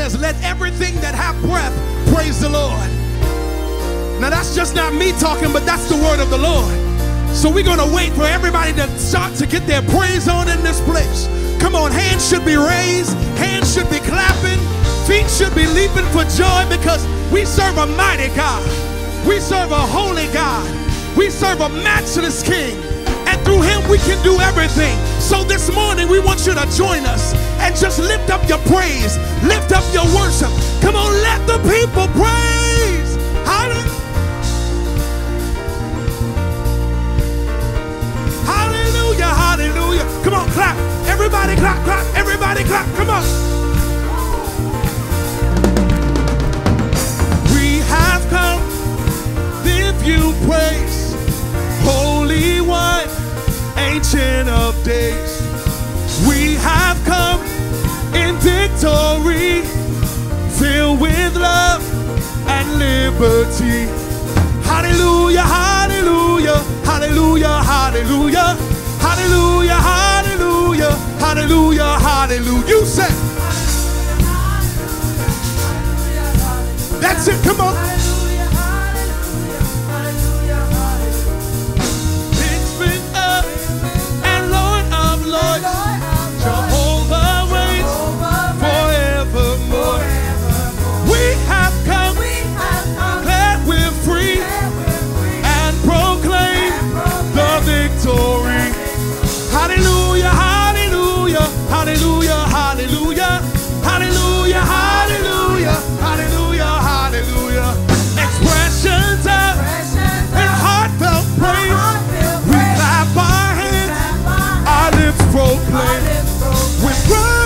says, Let everything that have breath praise the Lord. Now, that's just not me talking, but that's the word of the Lord. So, we're going to wait for everybody to start to get their praise on in this place. Come on, hands should be raised, hands should be clapping, feet should be leaping for joy because we serve a mighty God. We serve a holy God. We serve a matchless King. Through him we can do everything. So this morning we want you to join us and just lift up your praise, lift up your worship. Come on, let the people praise. Hallelujah, hallelujah. Come on, clap. Everybody clap, clap. Everybody clap. Come on. We have come, give you praise, Holy One ancient of days. We have come in victory, filled with love and liberty. Hallelujah, hallelujah, hallelujah, hallelujah, hallelujah, hallelujah, hallelujah, hallelujah. You say, that's it, come on. Praise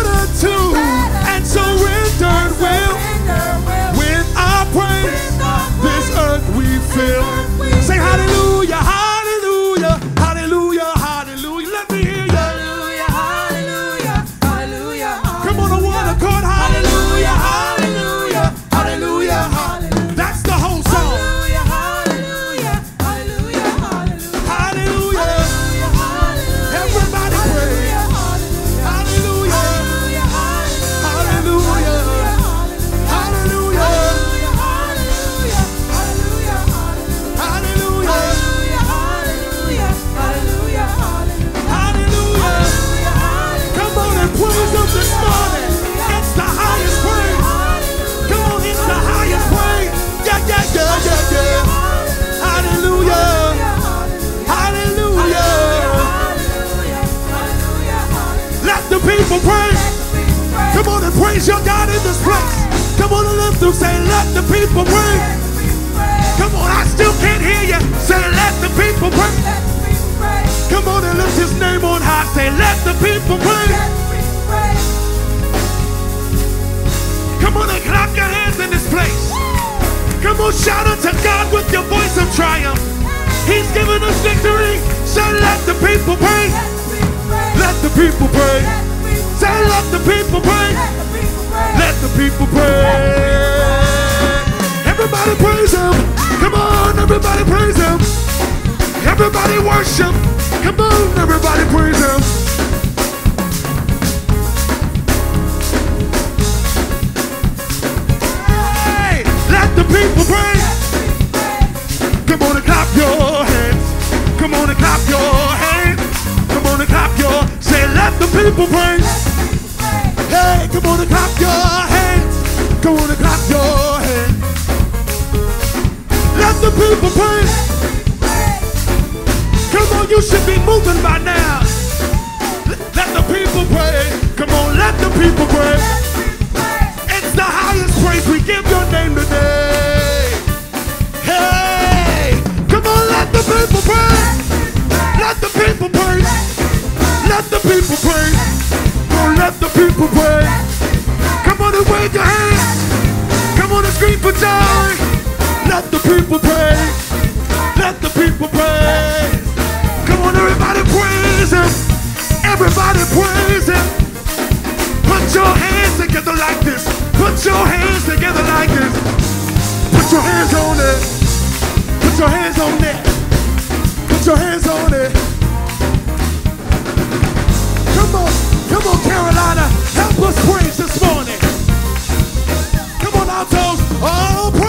this place. Come on and lift through, say, let the people praise. Come on, I still can't hear you. Say, let the people praise. Come on and lift his name on high. Say, let the people praise. Come on and clap your hands in this place. Come on, shout unto God with your voice of triumph. He's given us victory. Say, let the people praise. Let the people praise. Say, let the people praise. Let the people praise. Everybody praise him. Come on, everybody praise him. Everybody worship. Come on, everybody praise him. Hey, let the people praise. Come on and clap your hands. Come on and clap your hands. Come on and clap your. Say, let the people praise. Hey, come on and clap your hands. Come on and clap your hands. Let the people praise. Come on, you should be moving by now. Let the people pray. Come on, let the people pray. It's the highest praise we give your name today. Hey, come on, let the people pray. Let the people pray. Let the people pray let the people pray. Wave your hands. Come on and scream for joy. Let the people pray. Let the people pray. Come on, everybody praise him. Everybody praise him. Put your hands together like this. Put your hands together like this. Put your hands on it. Put your hands on it. Put your hands on it. Come on. Come on, Carolina, help us praise All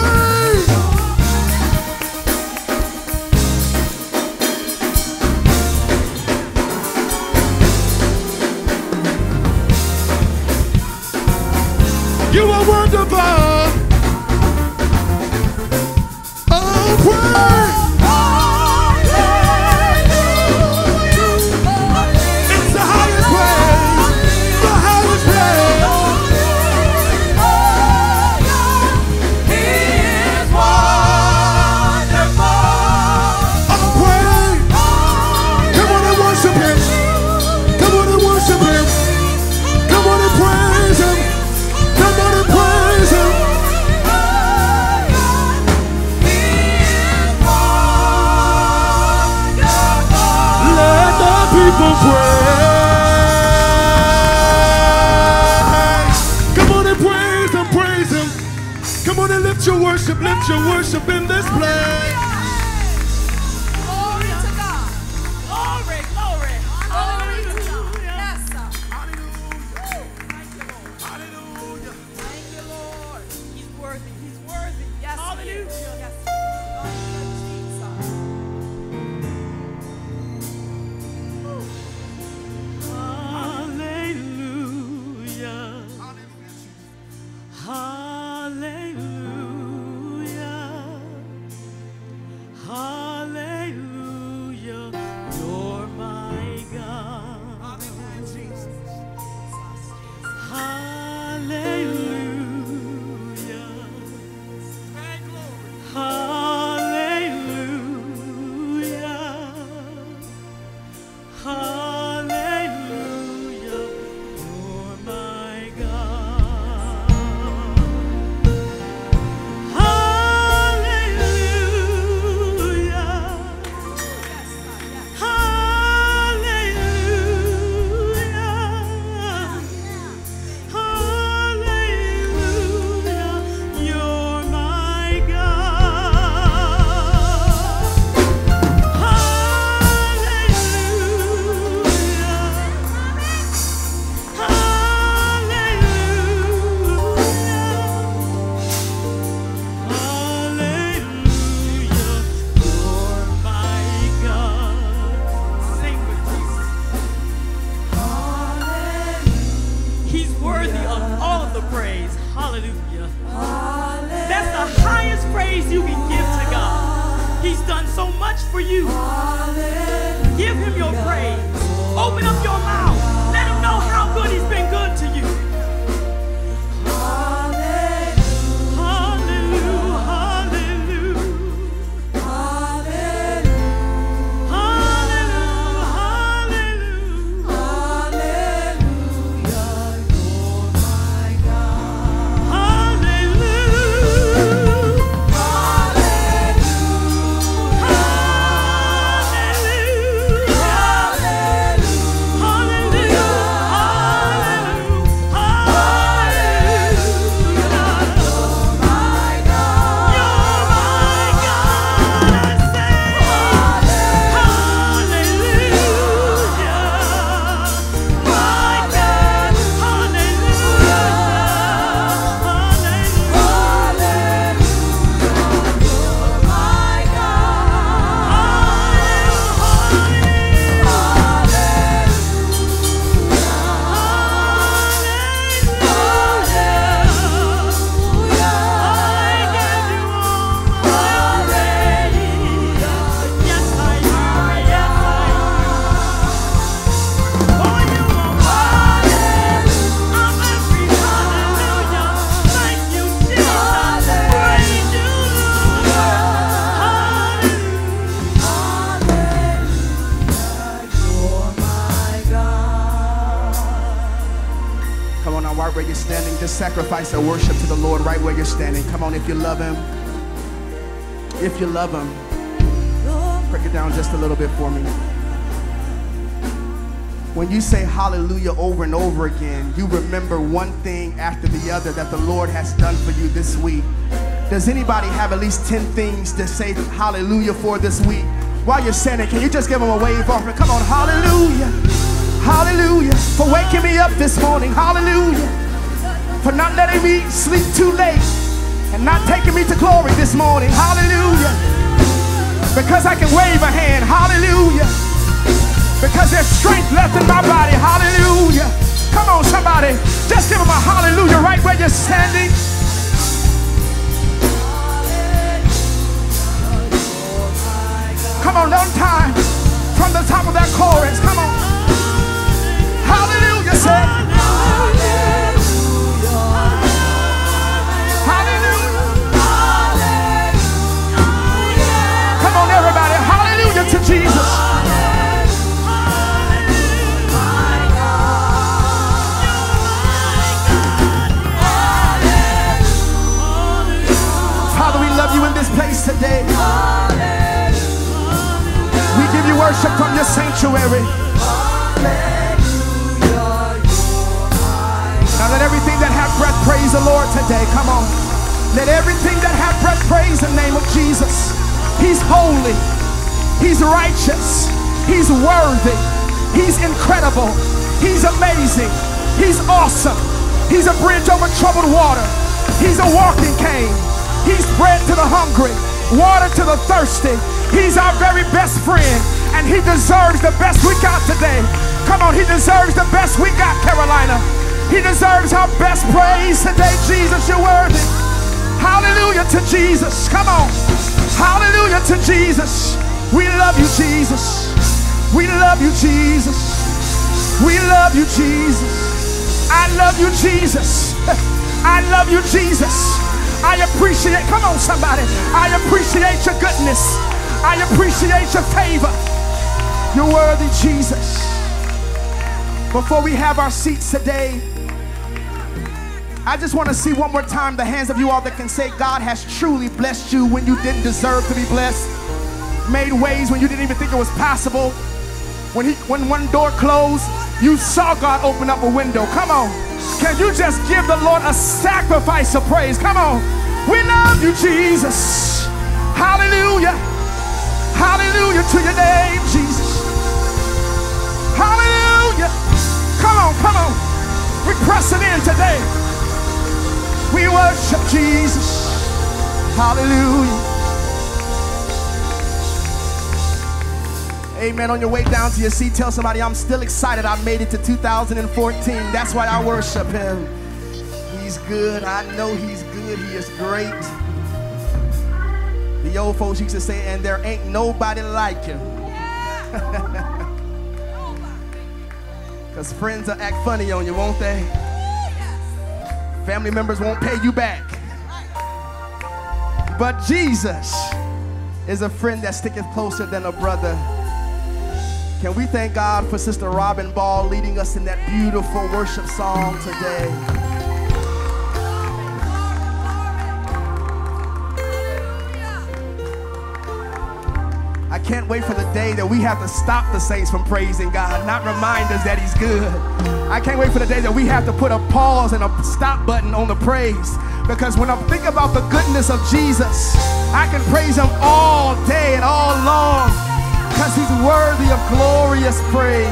worship to the Lord right where you're standing. Come on, if you love Him. If you love Him, break it down just a little bit for me. When you say hallelujah over and over again, you remember one thing after the other that the Lord has done for you this week. Does anybody have at least 10 things to say hallelujah for this week? While you're standing, can you just give them a wave offering? Come on, hallelujah. Hallelujah. For waking me up this morning. Hallelujah. For not letting me sleep too late. and not taking me to glory this morning. Hallelujah. Because I can wave a hand. Hallelujah. Because there's strength left in my body. Hallelujah. Come on, somebody. Just give him a hallelujah right where you're standing. Come on, one time from the top of that chorus. Come on. Hallelujah, say. To Jesus. Father, we love you in this place today. We give you worship from your sanctuary. Now let everything that have breath praise the Lord today. Come on. Let everything that have breath praise the name of Jesus. He's holy. He's righteous. He's worthy. He's incredible. He's amazing. He's awesome. He's a bridge over troubled water. He's a walking cane. He's bread to the hungry, water to the thirsty. He's our very best friend, and he deserves the best we got today. Come on, he deserves the best we got, Carolina. He deserves our best praise today, Jesus. You're worthy. Hallelujah to Jesus. Come on. Hallelujah to Jesus. We love you, Jesus. We love you, Jesus. We love you, Jesus. I love you, Jesus. I love you, Jesus. I appreciate, come on, somebody. I appreciate your goodness. I appreciate your favor. You're worthy, Jesus. Before we have our seats today, I just want to see one more time the hands of you all that can say God has truly blessed you when you didn't deserve to be blessed, made ways when you didn't even think it was possible. When he when one door closed, you saw God open up a window. Come on. Can you just give the Lord a sacrifice of praise? Come on. We love you, Jesus. Hallelujah. Hallelujah to your name, Jesus. Hallelujah. Come on, come on. We're pressing in today. We worship Jesus. Hallelujah. Amen. On your way down to your seat, tell somebody I'm still excited. I made it to 2014. That's why I worship him. He's good. I know he's good. He is great. The old folks used to say, and there ain't nobody like him. Because friends will act funny on you, won't they? Family members won't pay you back. But Jesus is a friend that sticketh closer than a brother. Can we thank God for Sister Robin Ball leading us in that beautiful worship song today? I can't wait for the day that we have to stop the saints from praising God, not remind us that He's good. I can't wait for the day that we have to put a pause and a stop button on the praise. Because when I think about the goodness of Jesus, I can praise Him all day and all long because He's worthy of glorious praise.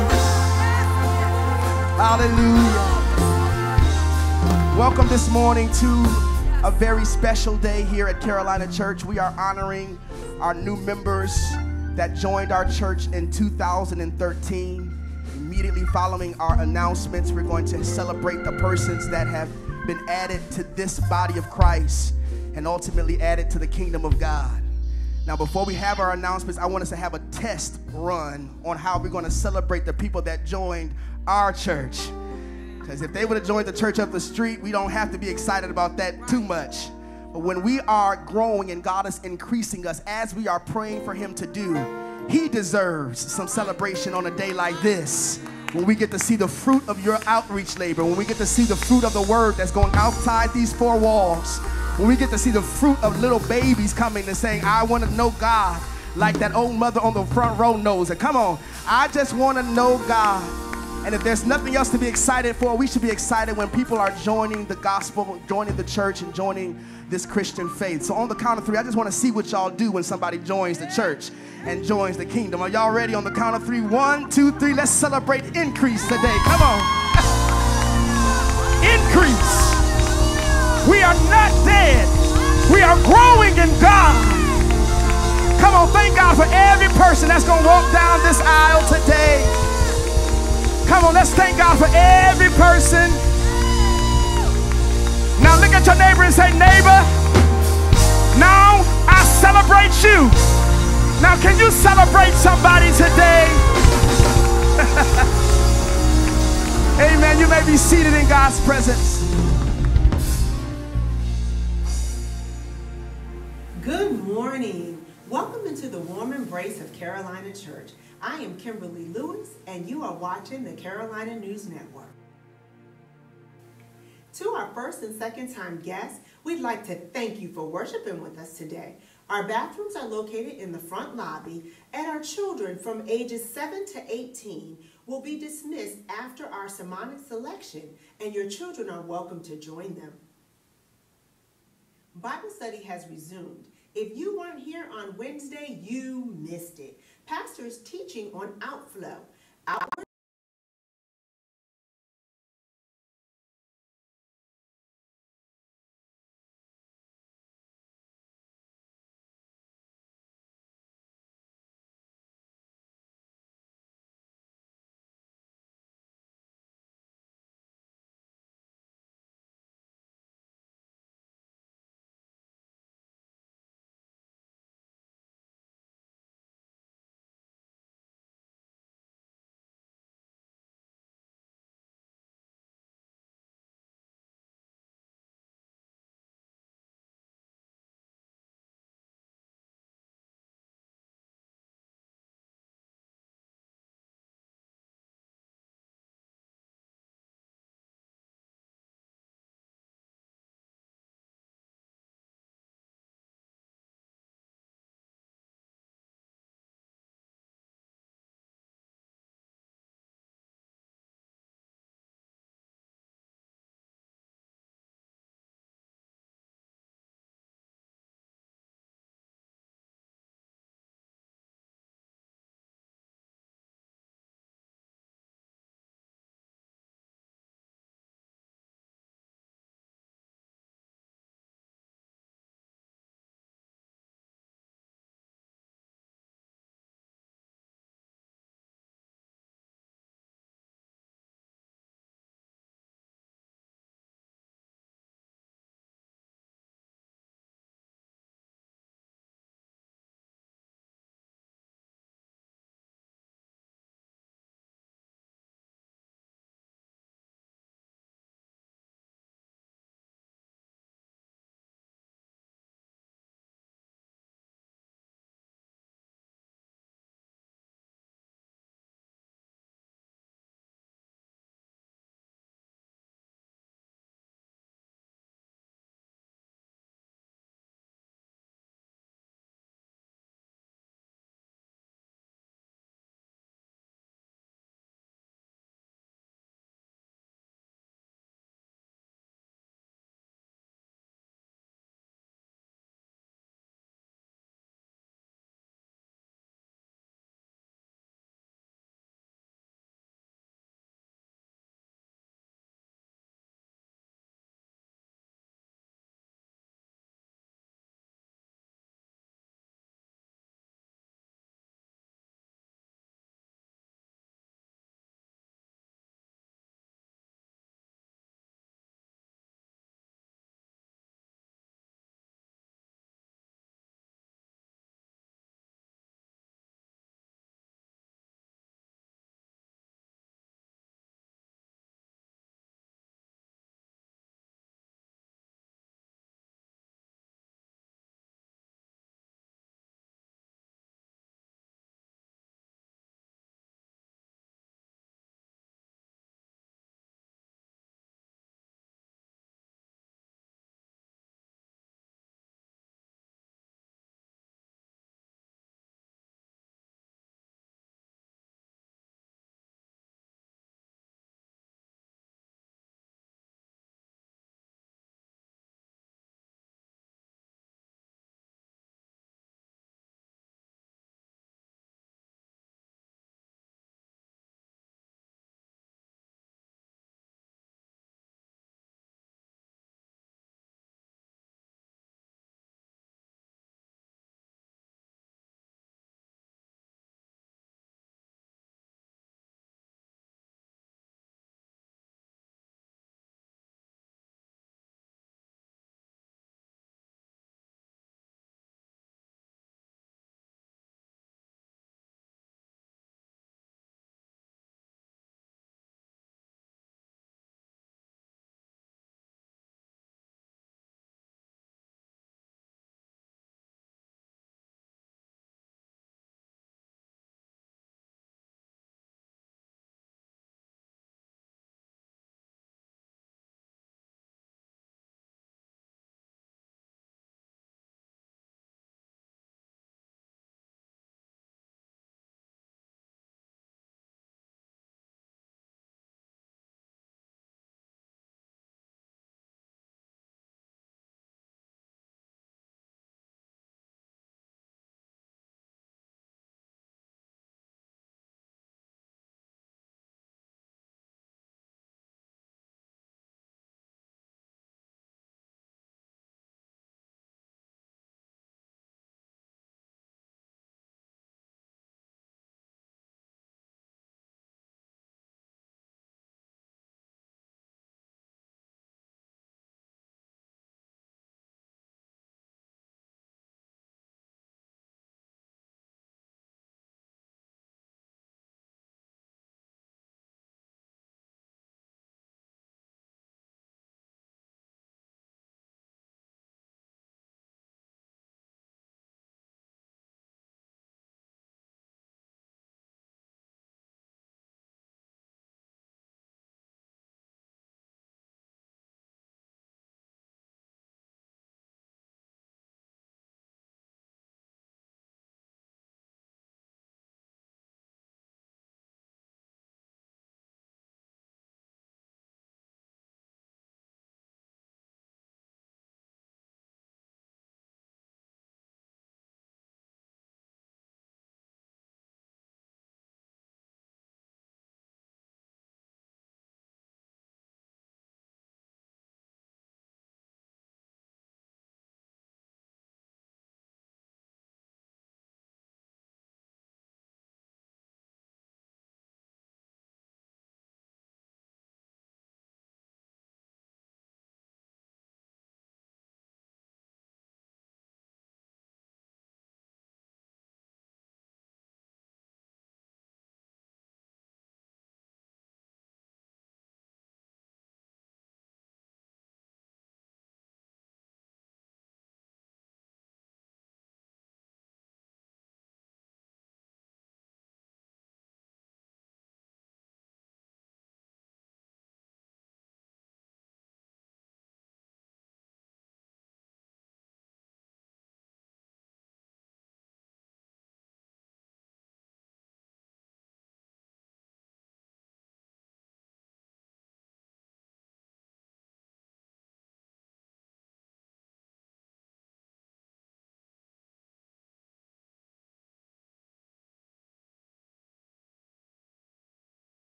Hallelujah. Welcome this morning to a very special day here at Carolina Church. We are honoring our new members that joined our church in 2013. Immediately following our announcements, we're going to celebrate the persons that have been added to this body of Christ and ultimately added to the kingdom of God. Now, before we have our announcements, I want us to have a test run on how we're going to celebrate the people that joined our church. Because if they would have joined the church up the street, we don't have to be excited about that too much. But when we are growing and God is increasing us as we are praying for Him to do, He deserves some celebration on a day like this. When we get to see the fruit of your outreach labor, when we get to see the fruit of the word that's going outside these four walls, when we get to see the fruit of little babies coming and saying, I want to know God like that old mother on the front row knows it. Come on, I just want to know God. And if there's nothing else to be excited for, we should be excited when people are joining the gospel, joining the church, and joining this Christian faith. So on the count of three, I just want to see what y'all do when somebody joins the church and joins the kingdom. Are y'all ready on the count of three? One, two, three. Let's celebrate increase today. Come on. increase. We are not dead. We are growing in God. Come on, thank God for every person that's going to walk down this aisle today. Come on, let's thank God for every person. Now look at your neighbor and say, neighbor, now I celebrate you. Now, can you celebrate somebody today? Amen. You may be seated in God's presence. Good morning. Welcome into the warm embrace of Carolina Church. I am Kimberly Lewis, and you are watching the Carolina News Network. To our first and second time guests, we'd like to thank you for worshiping with us today. Our bathrooms are located in the front lobby, and our children from ages 7 to 18 will be dismissed after our sermonic selection, and your children are welcome to join them. Bible study has resumed. If you weren't here on Wednesday, you missed it. Pastor is teaching on outflow.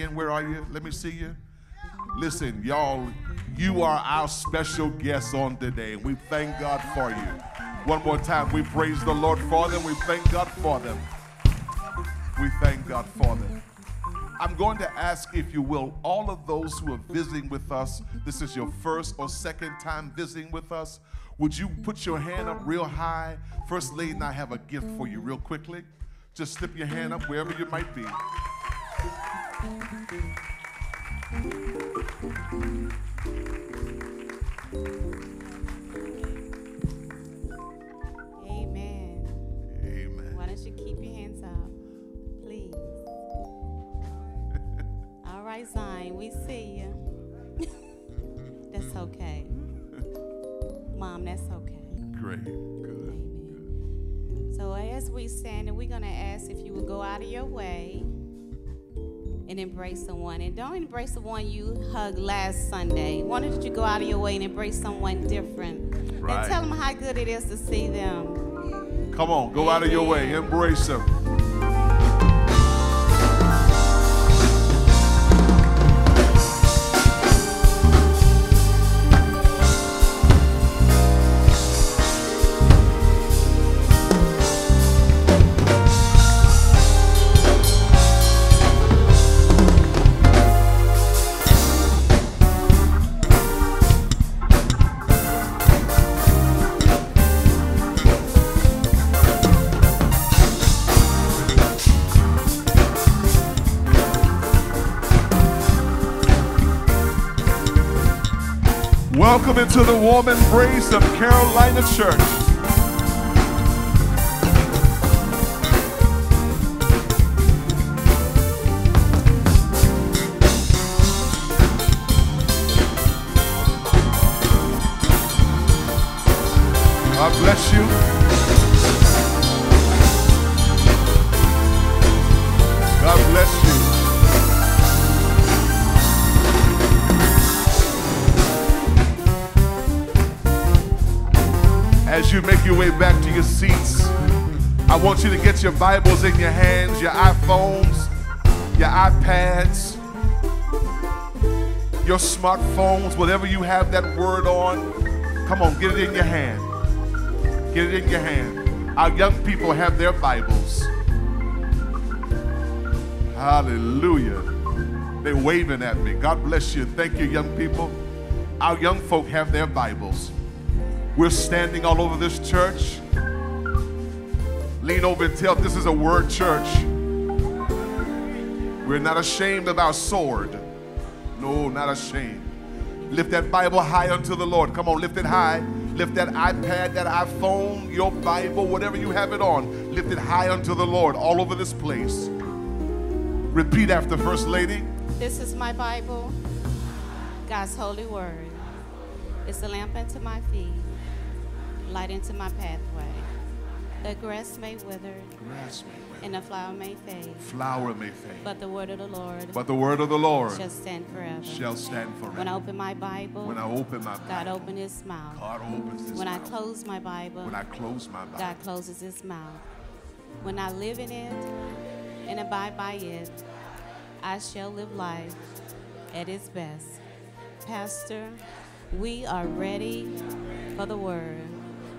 Again. Where are you? Let me see you. Listen, y'all, you are our special guests on today. We thank God for you. One more time, we praise the Lord for them. We thank God for them. We thank God for them. I'm going to ask, if you will, all of those who are visiting with us, this is your first or second time visiting with us, would you put your hand up real high? First Lady and I have a gift for you, real quickly. Just slip your hand up wherever you might be. Thank you. And embrace someone. And don't embrace the one you hugged last Sunday. Why don't you go out of your way and embrace someone different? Right. And tell them how good it is to see them. Come on, go out of your way. Embrace them. Welcome into the warm embrace of Carolina Church. Your Bibles in your hands, your iPhones, your iPads, your smartphones, whatever you have that word on. Come on, get it in your hand. Get it in your hand. Our young people have their Bibles. Hallelujah. They're waving at me. God bless you. Thank you, young people. Our young folk have their Bibles. We're standing all over this church. Lean over and tell this is a word church. We're not ashamed of our sword. No, not ashamed. Lift that Bible high unto the Lord. Come on, lift it high. Lift that iPad, that iPhone, your Bible, whatever you have it on. Lift it high unto the Lord all over this place. Repeat after First Lady. This is my Bible, God's holy word. It's a lamp unto my feet, light into my pathway. The grass may wither Grass may wither, and the flower may fade, flower may fade, but the word of the Lord but the word of the Lord shall stand forever. shall stand When I open my Bible, When I open my God Bible, opened his mouth. God opens his When I mouth. close my Bible, When I close my Bible, God closes his mouth. When I live in it and abide by it, I shall live life at its best. Pastor, we are ready for the word.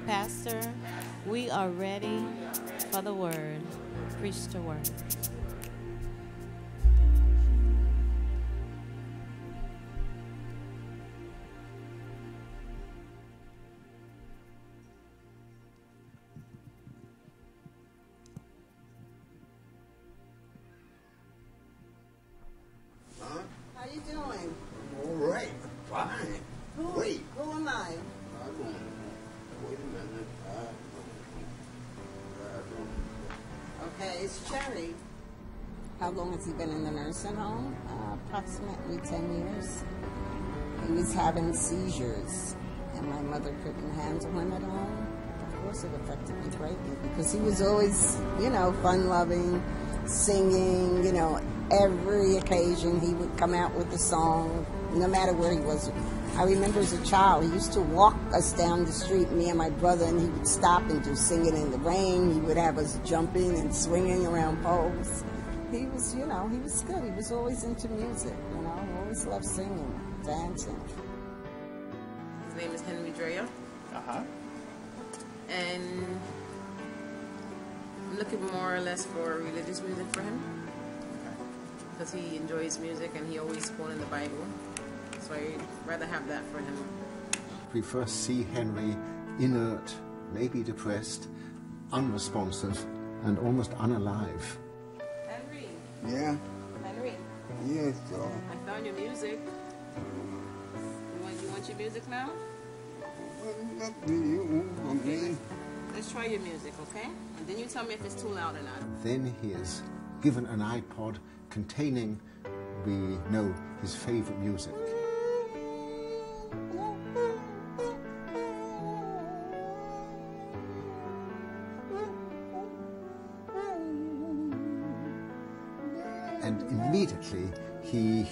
Pastor, we are ready for the word. Preach the word. Nursing home? uh, approximately 10 years. He was having seizures, and my mother couldn't handle him at home. Of course, it affected me greatly because he was always, you know, fun loving, singing, you know, every occasion he would come out with a song, no matter where he was. I remember as a child, he used to walk us down the street, me and my brother, and he would stop and do singing in the rain. He would have us jumping and swinging around poles. He was, you know, he was good. He was always into music, you know, always loved singing, dancing. His name is Henry Dryer. Uh-huh. And I'm looking more or less for religious music for him. Because he enjoys music and he always quoting the Bible. So I'd rather have that for him. We first see Henry inert, maybe depressed, unresponsive, and almost unalive. Yeah. Henry. Yes, sir. I found your music. You want, you want your music now? Up to you, okay? Let's try your music, okay? And then you tell me if it's too loud or not. Then he is given an iPod containing, we know, his favorite music.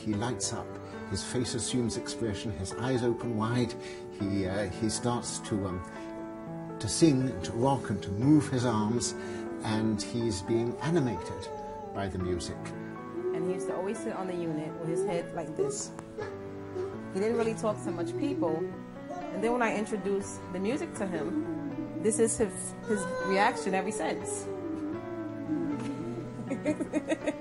He, lights up. His face assumes expression, his eyes open wide. He, uh, he starts to, um, to sing, to rock, and to move his arms, and he's being animated by the music. and he used to always sit on the unit with his head like this. He didn't really talk to much people. And then when I introduced the music to him, this is his, his reaction ever since.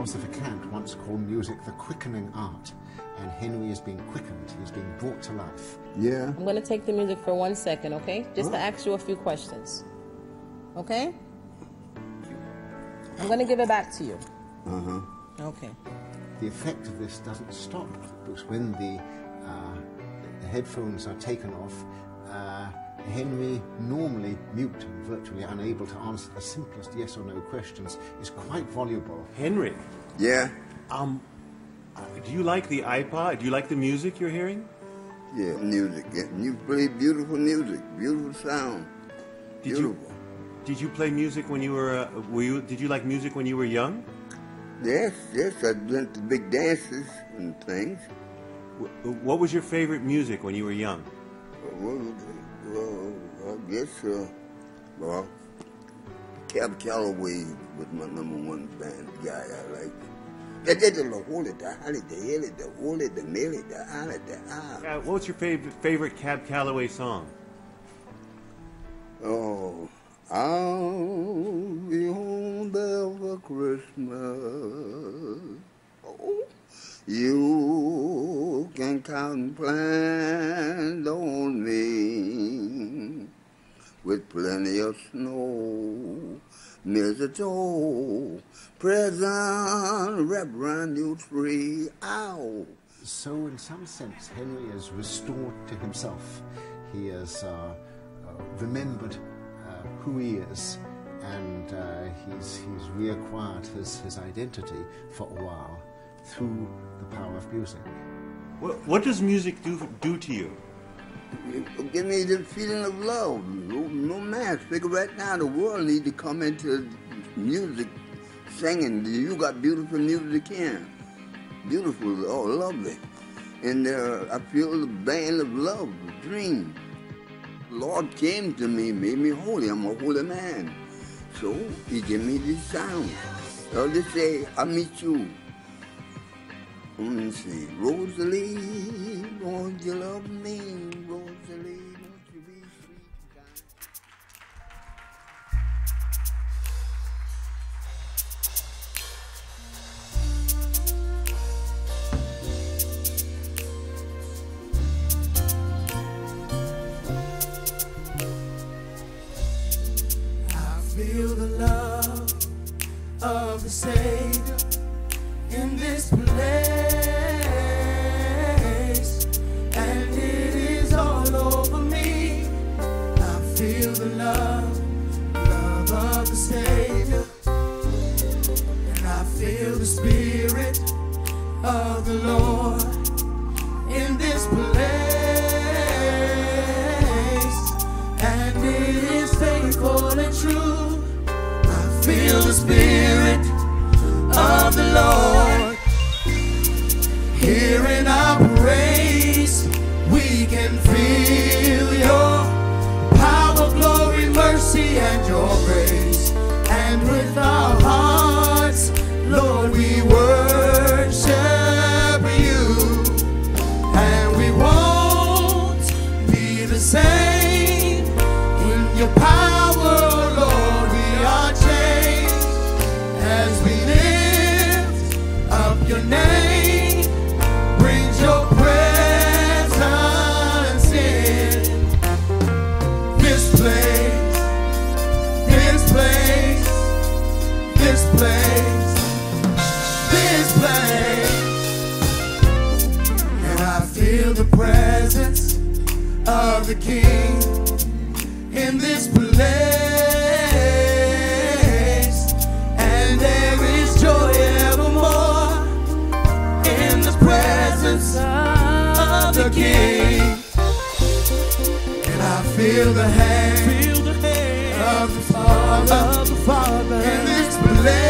philosopher Kant once called music the quickening art, and Henry is being quickened, he's being brought to life. Yeah. I'm going to take the music for one second, okay? Just to ask you a few questions. Okay? I'm going to give it back to you. Uh-huh. Okay. The effect of this doesn't stop, because when the, uh, the headphones are taken off, uh, Henry, normally mute and virtually unable to answer the simplest yes or no questions, is quite voluble. Henry. Yeah. Um, uh, do you like the iPod? Do you like the music you're hearing? Yeah, music. You play beautiful music, beautiful sound. Did beautiful. you did you play music when you were uh, were you did you like music when you were young? Yes, yes, I went to big dances and things. What was your favorite music when you were young? Well, well, I guess, uh, well, Cab Calloway was my number one band guy I liked. They did the hold it, the holly, the the hold it, the the holly, the ah. Uh, what was your favorite favorite Cab Calloway song? Oh, I'll be home there for Christmas. Oh, you can count and plan on me with plenty of snow, mistletoe, present wrapped around your tree. Ow! So, in some sense, Henry is restored to himself. He has uh, uh, remembered uh, who he is, and uh, he's, he's reacquired his, his identity for a while through the power of music. What, what does music do do to you? It give me the feeling of love. No, no man. Figure right now the world need to come into music, singing. You got beautiful music here. Beautiful, oh, lovely. And uh, I feel the band of love, the dream. Lord came to me, made me holy. I'm a holy man. So he gave me this sound. So they say, I meet you. Let me see. Rosalie, won't you love me? Won't you be sweet? I feel the love of the Savior in this place, feel the Spirit of the Lord in this place, and it is faithful and true. I feel the Spirit a king in this place, and there is joy evermore in the presence of the King. And I feel the hand of the Father in this place.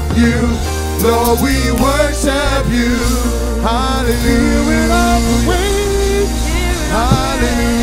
worship you. Lord, we worship you. Hallelujah. Hallelujah.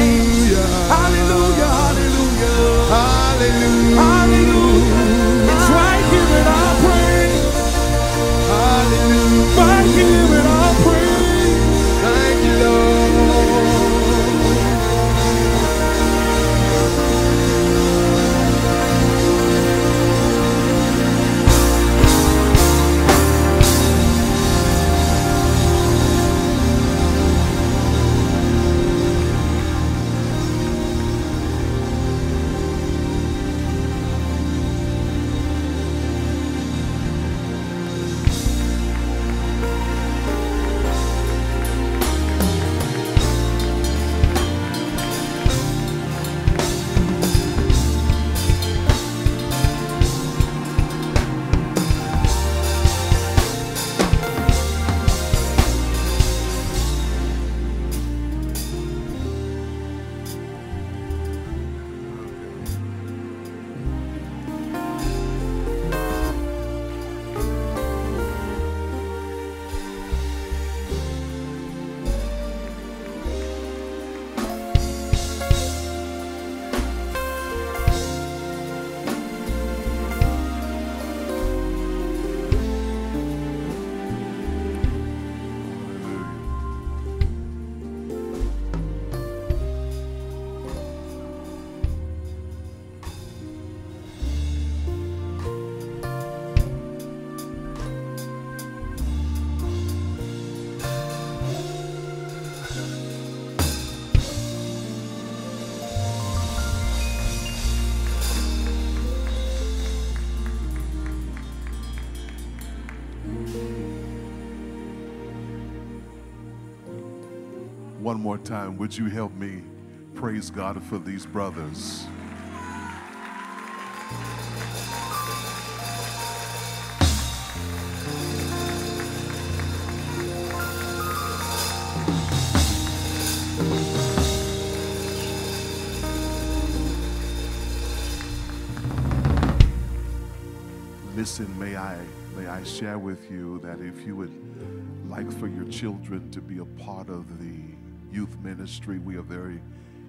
More time, would you help me praise God for these brothers? Listen, may I may I share with you that if you would like for your children to be a part of the youth ministry, we are very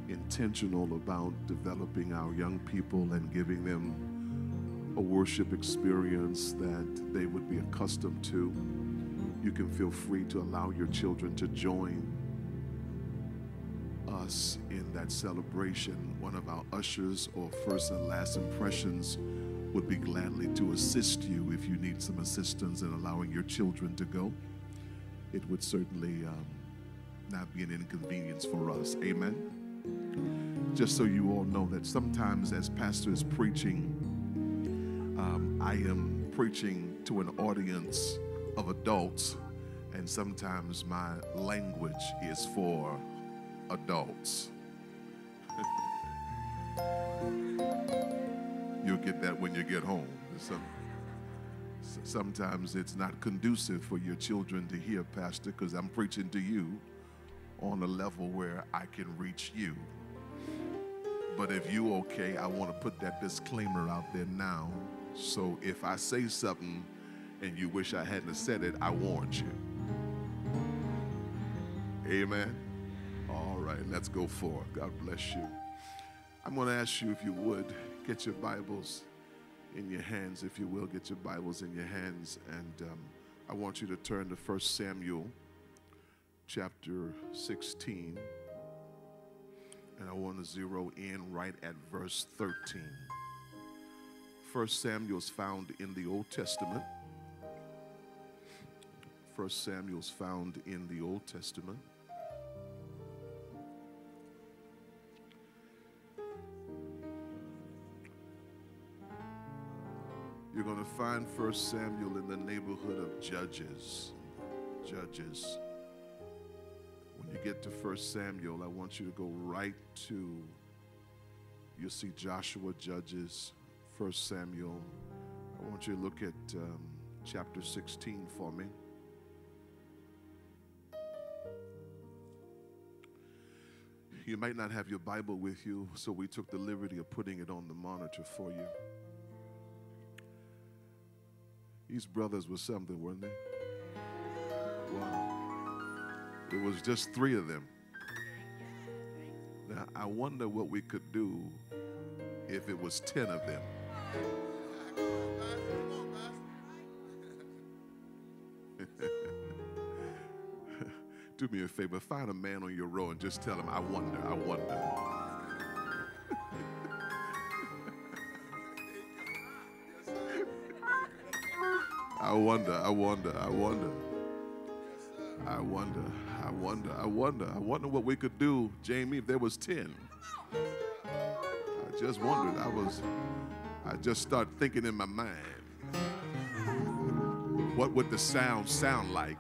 intentional about developing our young people and giving them a worship experience that they would be accustomed to. You can feel free to allow your children to join us in that celebration. One of our ushers or first and last impressions would be gladly to assist you if you need some assistance in allowing your children to go. It would certainly um, not be an inconvenience for us. Amen. Just so you all know that sometimes, as pastor is preaching, um, I am preaching to an audience of adults, and sometimes my language is for adults. You'll get that when you get home. Some, sometimes it's not conducive for your children to hear, Pastor, because I'm preaching to you on a level where I can reach you. But if you okay, I want to put that disclaimer out there now. So if I say something and you wish I hadn't said it, I warned you. Amen. All right, let's go forward. God bless you. I'm going to ask you if you would get your Bibles in your hands, if you will, get your Bibles in your hands. And um, I want you to turn to 1 Samuel chapter 16. And I want to zero in right at verse 13. 1 Samuel is found in the Old Testament. 1 Samuel is found in the Old Testament. You're going to find 1 Samuel in the neighborhood of Judges. Judges. You get to 1 Samuel, I want you to go right to, you'll see Joshua, Judges, 1 Samuel. I want you to look at um, chapter 16 for me. You might not have your Bible with you, so we took the liberty of putting it on the monitor for you. These brothers were something, weren't they? Wow. It was just three of them. Now, I wonder what we could do if it was 10 of them. do me a favor, find a man on your row and just tell him, I wonder, I wonder. I wonder, I wonder, I wonder. I wonder, I wonder, I wonder, I wonder what we could do, Jamie, if there was 10. I just wondered. I was, I just started thinking in my mind, what would the sound sound like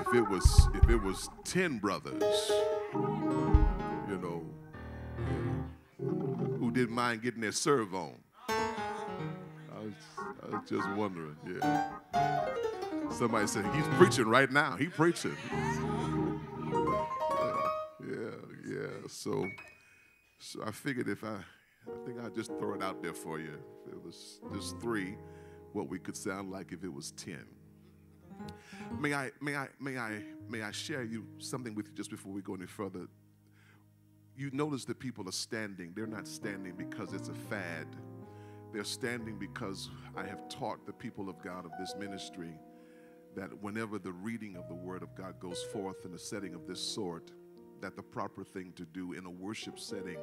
if it was if it was 10 brothers, you know, who didn't mind getting their serve on. I was, I was just wondering, yeah. Somebody said, he's preaching right now. He preaching. Yeah, yeah. So, so I figured if I, I think I'd just throw it out there for you. If it was just three, what we could sound like if it was 10. May I, may I, may I, may I share you something with you just before we go any further? You notice that people are standing. They're not standing because it's a fad. They're standing because I have taught the people of God of this ministry that whenever the reading of the Word of God goes forth in a setting of this sort, that the proper thing to do in a worship setting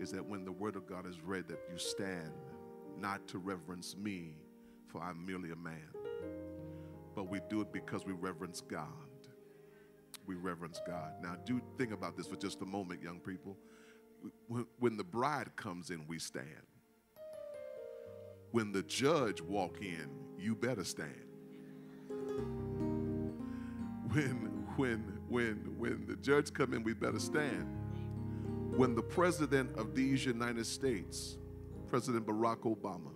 is that when the Word of God is read, that you stand, not to reverence me, for I'm merely a man, but we do it because we reverence God. We reverence God. Now, do think about this for just a moment, young people. When, the bride comes in, we stand. When the judge walk in, you better stand when when when when the judge come in, we better stand. When the president of these United States, President Barack Obama,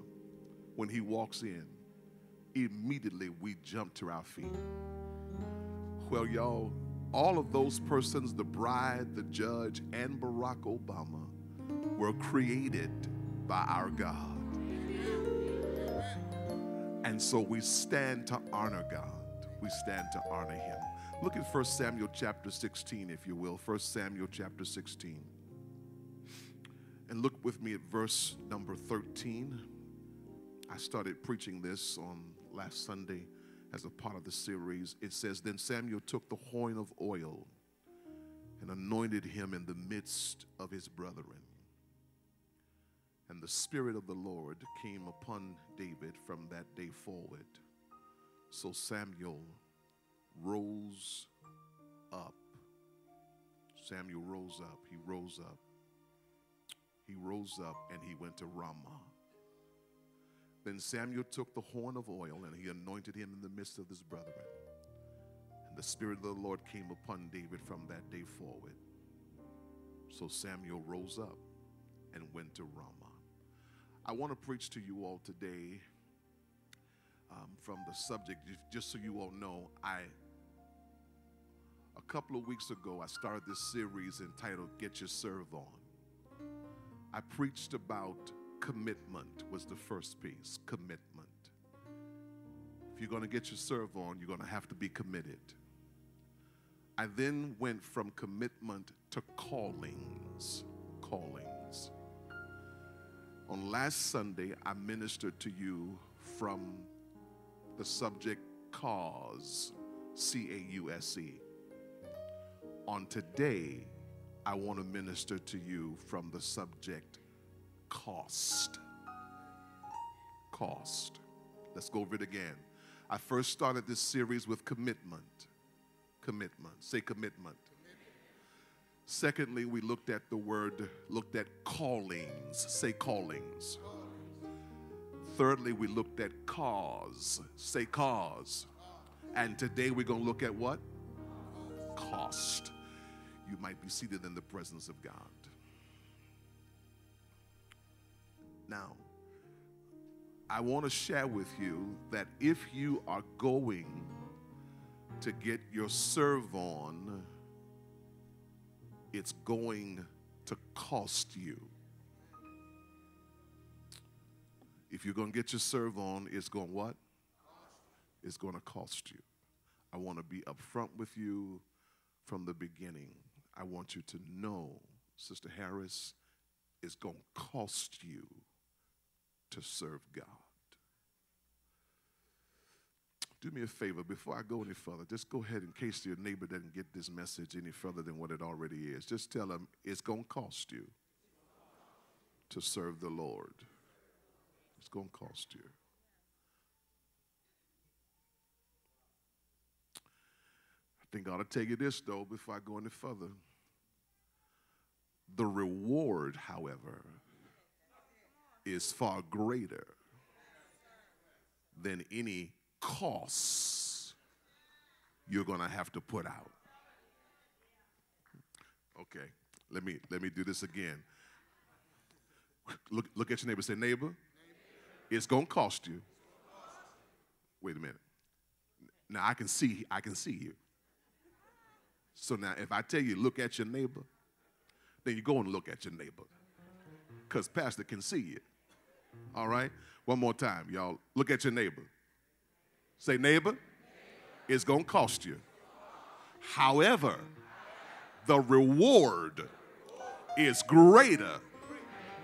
when he walks in, immediately we jump to our feet. Well, y'all, all of those persons, the bride, the judge, and Barack Obama, were created by our God. And so we stand to honor God. We stand to honor him. Look at 1 Samuel chapter 16, if you will. 1 Samuel chapter 16. And look with me at verse number 13. I started preaching this on last Sunday as a part of the series. It says, Then Samuel took the horn of oil and anointed him in the midst of his brethren. And the Spirit of the Lord came upon David from that day forward. So Samuel rose up. Samuel rose up. He rose up. He rose up and he went to Ramah. Then Samuel took the horn of oil and he anointed him in the midst of his brethren. And the Spirit of the Lord came upon David from that day forward. So Samuel rose up and went to Ramah. I want to preach to you all today um, from the subject, just so you all know. I a couple of weeks ago, I started this series entitled "Get Your Serve On." I preached about commitment was the first piece. Commitment. If you're going to get your serve on, you're going to have to be committed. I then went from commitment to callings. Callings. On last Sunday, I ministered to you from the subject cause, C A U S E. On today, I want to minister to you from the subject cost. Cost. Let's go over it again. I first started this series with commitment. Commitment. Say commitment. Secondly, we looked at the word, looked at callings. Say callings. Thirdly, we looked at cause. Say cause. And today we're going to look at what? Cost. You might be seated in the presence of God. Now, I want to share with you that if you are going to get your serve on, it's going to cost you. If you're going to get your serve on, it's going what? It's going to cost you. I want to be upfront with you from the beginning. I want you to know, Sister Harris, it's going to cost you to serve God. Do me a favor before I go any further, just go ahead in case your neighbor doesn't get this message any further than what it already is. Just tell them it's going to cost you to serve the Lord. It's going to cost you. I think I ought to tell you this, though, before I go any further. The reward, however, is far greater than any costs you're going to have to put out. Okay, let me let me do this again. Look look at your neighbor. Say, neighbor, it's going to cost you. Wait a minute. Now I can see I can see you. So now if I tell you look at your neighbor, then you go and look at your neighbor. Because pastor can see you. All right? One more time, y'all. Look at your neighbor. Say, neighbor, it's going to cost you. However, the reward is greater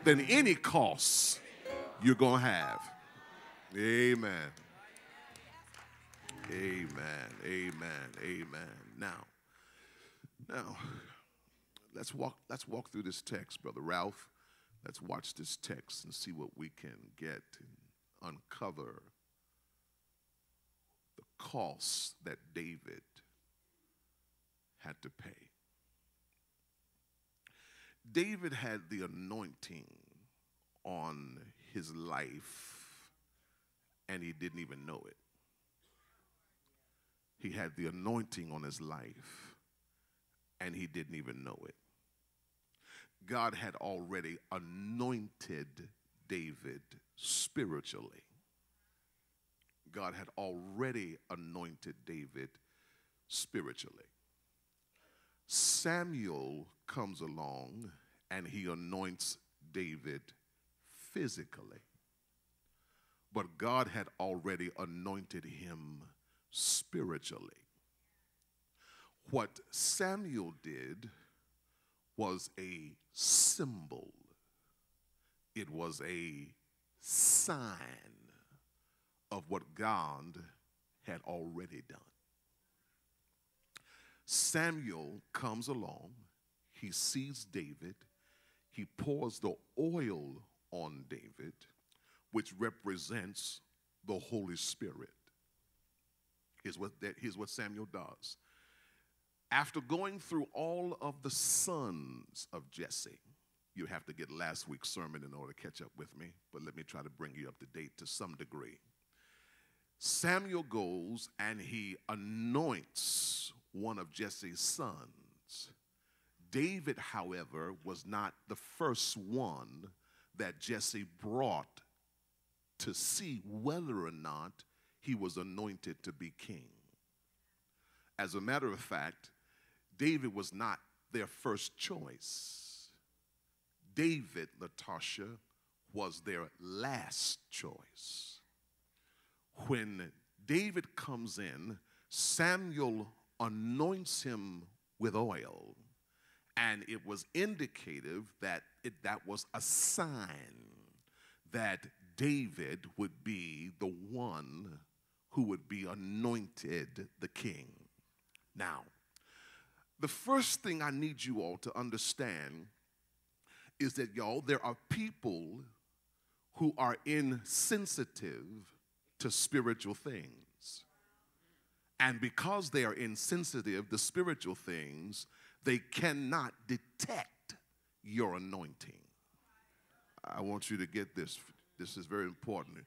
than any cost you're going to have. Amen. Amen. Amen. Amen. Now, now, let's walk, let's walk through this text, Brother Ralph. Let's watch this text and see what we can get and uncover cost that David had to pay. David had the anointing on his life, and he didn't even know it. he had the anointing on his life and he didn't even know it. God had already anointed David spiritually. God had already anointed David spiritually. Samuel comes along and he anoints David physically. But God had already anointed him spiritually. What Samuel did was a symbol, it was a sign of what God had already done. Samuel comes along, he sees David, he pours the oil on David, which represents the Holy Spirit. Here's what, that, here's what Samuel does. After going through all of the sons of Jesse, you have to get last week's sermon in order to catch up with me, but let me try to bring you up to date to some degree. Samuel goes and he anoints one of Jesse's sons. David, however, was not the first one that Jesse brought to see whether or not he was anointed to be king. As a matter of fact, David was not their first choice. David, Latasha, was their last choice. When David comes in, Samuel anoints him with oil, and it was indicative that it, that was a sign that David would be the one who would be anointed the king. Now, the first thing I need you all to understand is that, y'all, there are people who are insensitive to spiritual things. And because they are insensitive to spiritual things, they cannot detect your anointing. I want you to get this. This is very important.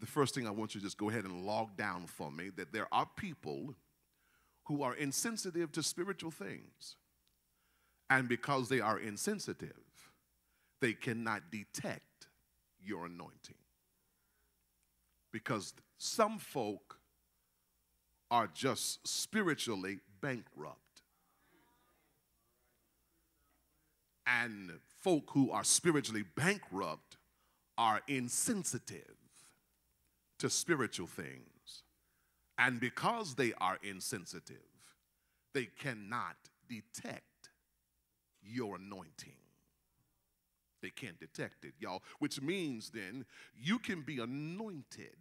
The first thing I want you to just go ahead and log down for me that there are people who are insensitive to spiritual things. And because they are insensitive, they cannot detect your anointing. Because some folk are just spiritually bankrupt. And folk who are spiritually bankrupt are insensitive to spiritual things. And because they are insensitive, they cannot detect your anointing. They can't detect it, y'all, which means then you can be anointed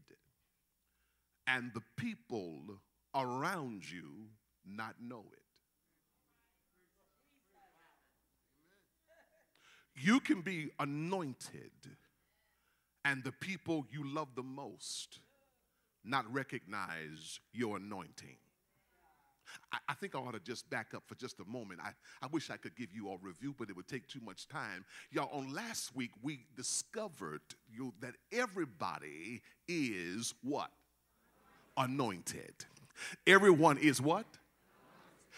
and the people around you not know it. You can be anointed and the people you love the most not recognize your anointing. I, I, think I ought to just back up for just a moment. I, I wish I could give you a review, but it would take too much time. Y'all, on last week, we discovered you, that everybody is what? Anointed. Everyone is what?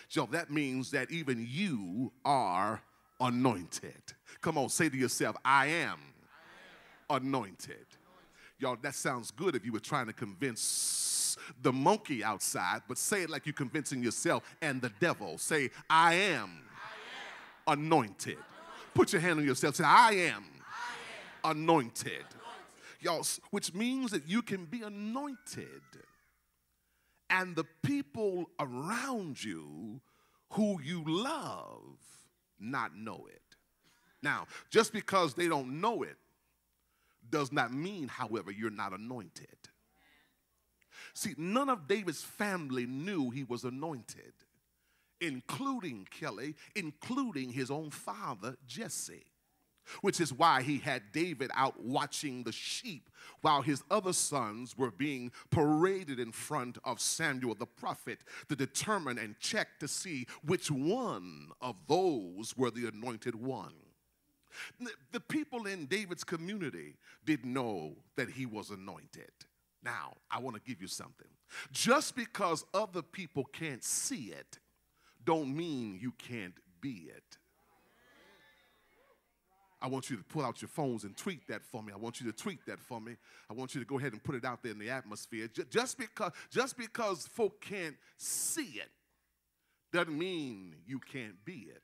So that means that even you are anointed. Come on, say to yourself, I am anointed. Y'all, that sounds good if you were trying to convince the monkey outside, but say it like you're convincing yourself and the devil. Say, I am. Anointed. Put your hand on yourself. Say, I am, I am. anointed. Y'all, which means that you can be anointed and the people around you who you love not know it. Now, just because they don't know it does not mean, however, you're not anointed. See, none of David's family knew he was anointed, including Kelly, including his own father, Jesse which is why he had David out watching the sheep while his other sons were being paraded in front of Samuel the prophet to determine and check to see which one of those were the anointed one. The people in David's community didn't know that he was anointed. Now, I want to give you something. Just because other people can't see it, don't mean you can't be it. I want you to pull out your phones and tweet that for me. I want you to tweet that for me. I want you to go ahead and put it out there in the atmosphere. Just because, just because folk can't see it doesn't mean you can't be it.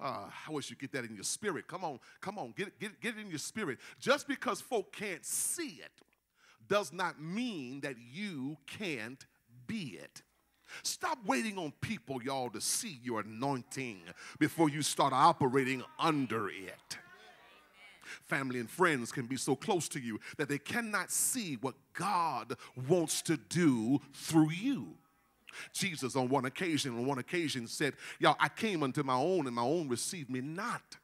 Uh, I wish you get that in your spirit. Come on, come on, get get, it, get it in your spirit. Just because folk can't see it does not mean that you can't be it. Stop waiting on people, y'all, to see your anointing before you start operating under it. Family and friends can be so close to you that they cannot see what God wants to do through you. Jesus, on one occasion, on one occasion, said, Y'all, I came unto my own, and my own received me not.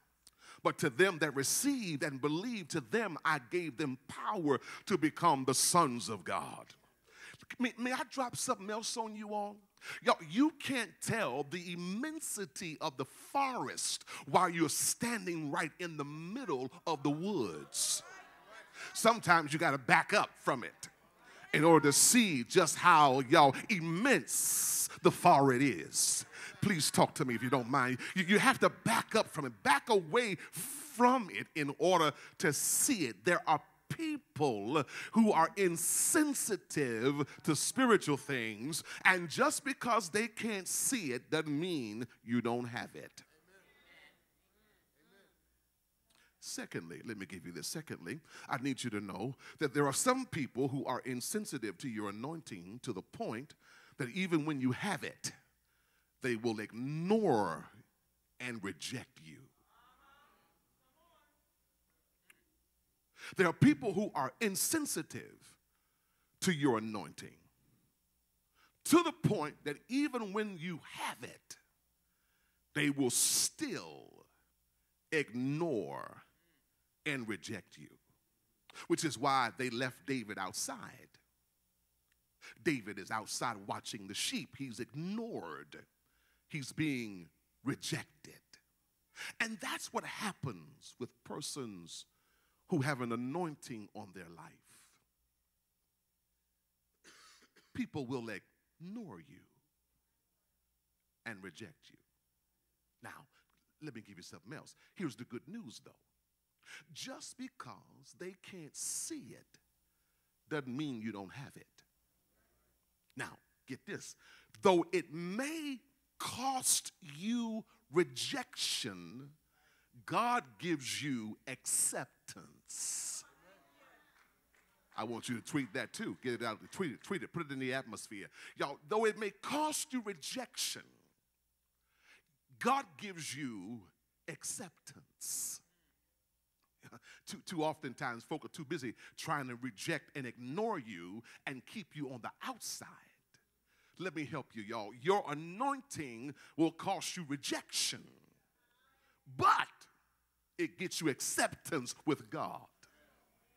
But to them that received and believed, to them I gave them power to become the sons of God. May, may I drop something else on you all? Yo, you can't tell the immensity of the forest while you're standing right in the middle of the woods. Sometimes you got to back up from it in order to see just how y'all immense the forest is. Please talk to me if you don't mind. You, you have to back up from it, back away from it in order to see it. There are people who are insensitive to spiritual things, and just because they can't see it doesn't mean you don't have it. Secondly, let me give you this. Secondly, I need you to know that there are some people who are insensitive to your anointing to the point that even when you have it, they will ignore and reject you. There are people who are insensitive to your anointing to the point that even when you have it, they will still ignore and reject you, which is why they left David outside. David is outside watching the sheep, he's ignored, he's being rejected. And that's what happens with persons who have an anointing on their life. People will ignore you and reject you. Now, let me give you something else. Here's the good news, though. Just because they can't see it doesn't mean you don't have it. Now, get this. Though it may cost you rejection, God gives you acceptance. I want you to tweet that too. Get it out, tweet it, tweet it, put it in the atmosphere. Y'all, though it may cost you rejection, God gives you acceptance. too, too oftentimes, folk are too busy trying to reject and ignore you and keep you on the outside. Let me help you, y'all. Your anointing will cost you rejection, but it gets you acceptance with God.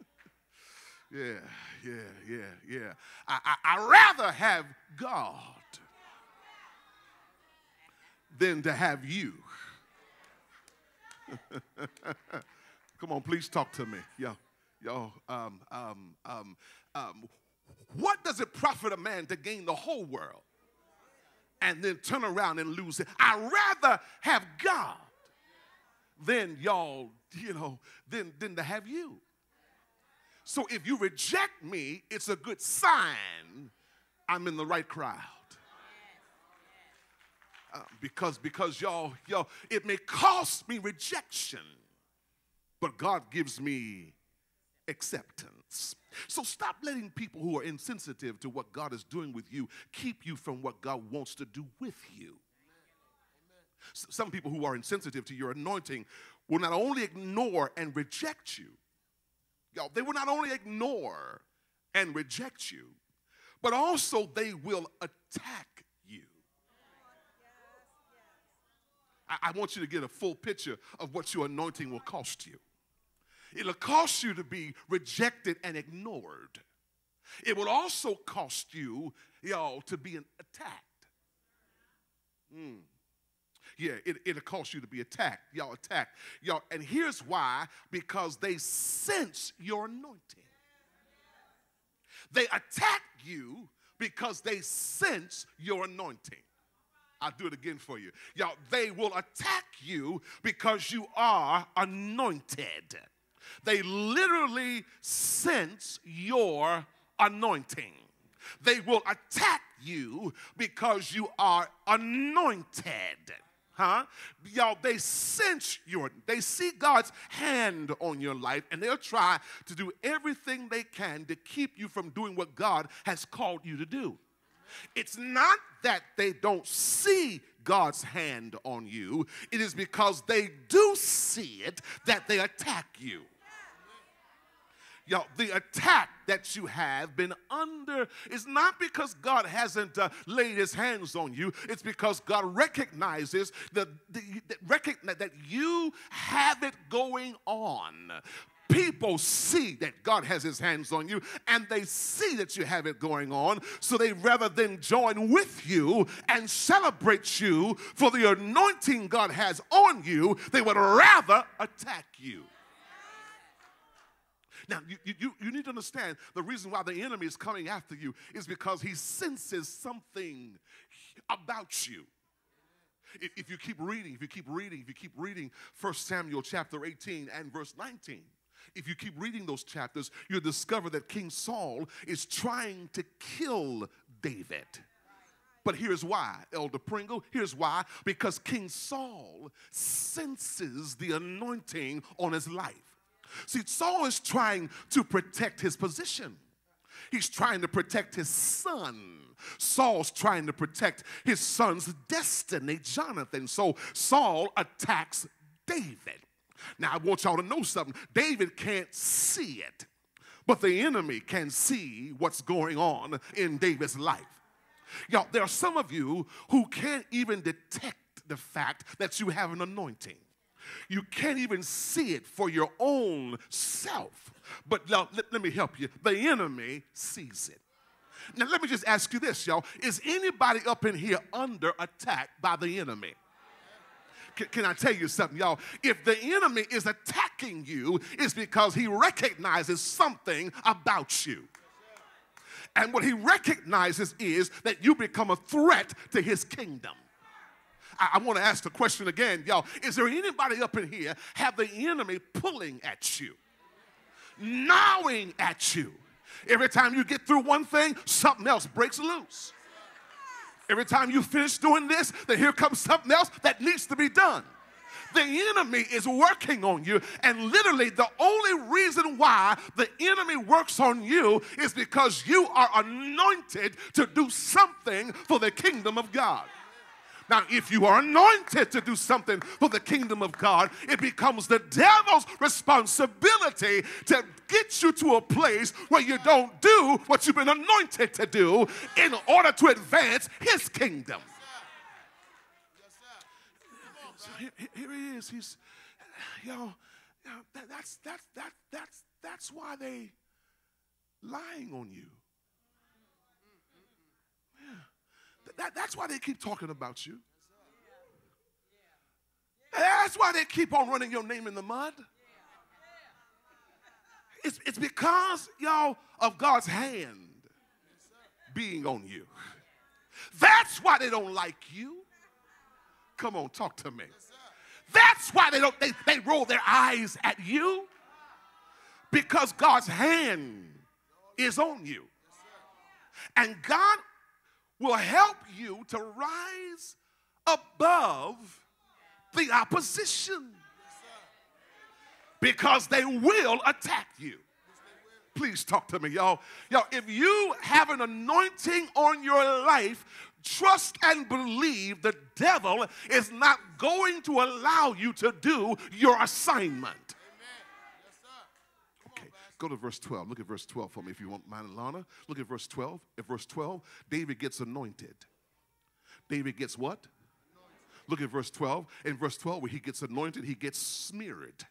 yeah, yeah, yeah, yeah. I, I, I rather have God than to have you. Come on, please talk to me. Yo, yo, um, um, um, um, what does it profit a man to gain the whole world and then turn around and lose it? I'd rather have God than y'all, you know, than, than to have you. So if you reject me, it's a good sign I'm in the right crowd. Uh, because because y'all y'all it may cost me rejection but god gives me acceptance so stop letting people who are insensitive to what god is doing with you keep you from what god wants to do with you some people who are insensitive to your anointing will not only ignore and reject you, y'all, they will not only ignore and reject you, but also they will attack you. I, I want you to get a full picture of what your anointing will cost you. It'll cost you to be rejected and ignored. It will also cost you, y'all, to be attacked. Mm. Yeah, it, it'll cost you to be attacked. Y'all attacked. Y'all, and here's why because they sense your anointing. They attack you because they sense your anointing. I'll do it again for you. Y'all, they will attack you because you are anointed. They literally sense your anointing. They will attack you because you are anointed. Huh? Y'all, they sense your, they see God's hand on your life and they'll try to do everything they can to keep you from doing what God has called you to do. It's not that they don't see God's hand on you, it is because they do see it that they attack you. Y'all, the attack that you have been under is not because God hasn't uh, laid his hands on you. It's because God recognizes that, the, recognize that you have it going on. People see that God has his hands on you and they see that you have it going on. So they rather than join with you and celebrate you for the anointing God has on you, they would rather attack you. Now, you, you, you need to understand the reason why the enemy is coming after you is because he senses something about you. If, if you keep reading, if you keep reading, if you keep reading 1 Samuel chapter 18 and verse 19, if you keep reading those chapters, you'll discover that King Saul is trying to kill David. But here's why, Elder Pringle. Here's why. Because King Saul senses the anointing on his life. See, Saul is trying to protect his position. He's trying to protect his son. Saul's trying to protect his son's destiny, Jonathan. So Saul attacks David. Now, I want y'all to know something. David can't see it, but the enemy can see what's going on in David's life. Y'all, there are some of you who can't even detect the fact that you have an anointing. You can't even see it for your own self. But now, let, let me help you. The enemy sees it. Now, let me just ask you this, y'all. Is anybody up in here under attack by the enemy? Can, can, I tell you something, y'all? If the enemy is attacking you, it's because he recognizes something about you. And what he recognizes is that you become a threat to his kingdom. I, I want to ask the question again, y'all. Is there anybody up in here have the enemy pulling at you, gnawing at you? Every time you get through one thing, something else breaks loose. Every time you finish doing this, then here comes something else that needs to be done. The enemy is working on you, and literally the only reason why the enemy works on you is because you are anointed to do something for the kingdom of God. Now, if you are anointed to do something for the kingdom of God, it becomes the devil's responsibility to get you to a place where you don't do what you've been anointed to do in order to advance his kingdom. So here, here, he is. He's, you know, that, that's, that's, that, that's, that's why they lying on you. That, that's why they keep talking about you. That's why they keep on running your name in the mud. It's, it's because, y'all, of God's hand being on you. That's why they don't like you. Come on, talk to me. That's why they don't they, they roll their eyes at you. Because God's hand is on you. And God will help you to rise above the opposition because they will attack you. Please talk to me, y'all. Y'all, if you have an anointing on your life, trust and believe the devil is not going to allow you to do your assignment. Go to verse 12. Look at verse 12 for me if you want, mind, Lana. Look at verse 12. At verse 12, David gets anointed. David gets what? Look at verse 12. In verse 12, where he gets anointed, he gets smeared.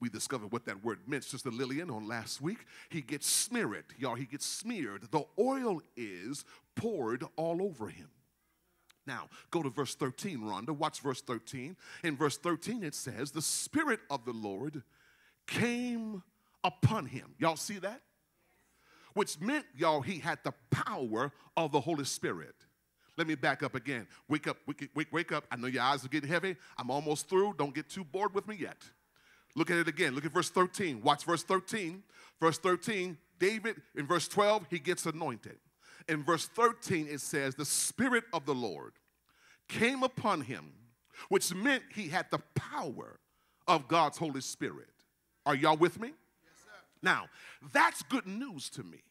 We discovered what that word meant, Sister Lillian, on last week. He gets smeared. Y'all, he gets smeared. The oil is poured all over him. Now, go to verse 13, Rhonda. Watch verse 13. In verse 13, it says, The Spirit of the Lord came upon him. Y'all see that? which meant, y'all, he had the power of the Holy Spirit. Let me back up again. Wake up, wake, wake, wake up. I know your eyes are getting heavy. I'm almost through. Don't get too bored with me yet. Look at it again. Look at verse 13. Watch verse 13. Verse 13, David, in verse 12, he gets anointed. In verse 13, it says, The Spirit of the Lord came upon him, which meant he had the power of God's Holy Spirit. Are y'all with me? Now, that's good news to me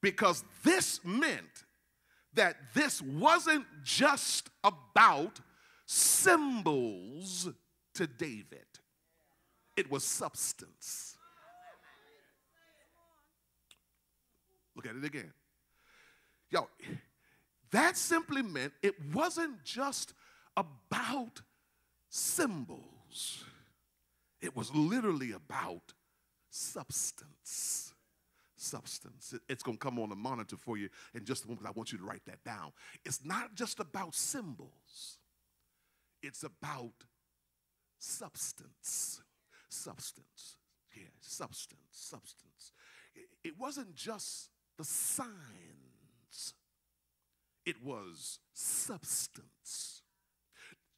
because this meant that this wasn't just about symbols to David, it was substance. Look at it again. Yo, that simply meant it wasn't just about symbols, it was literally about substance. Substance. It's going to come on the monitor for you in just a moment. I want you to write that down. It's not just about symbols, it's about substance. Substance. Yeah, substance, substance. It wasn't just the signs, it was substance.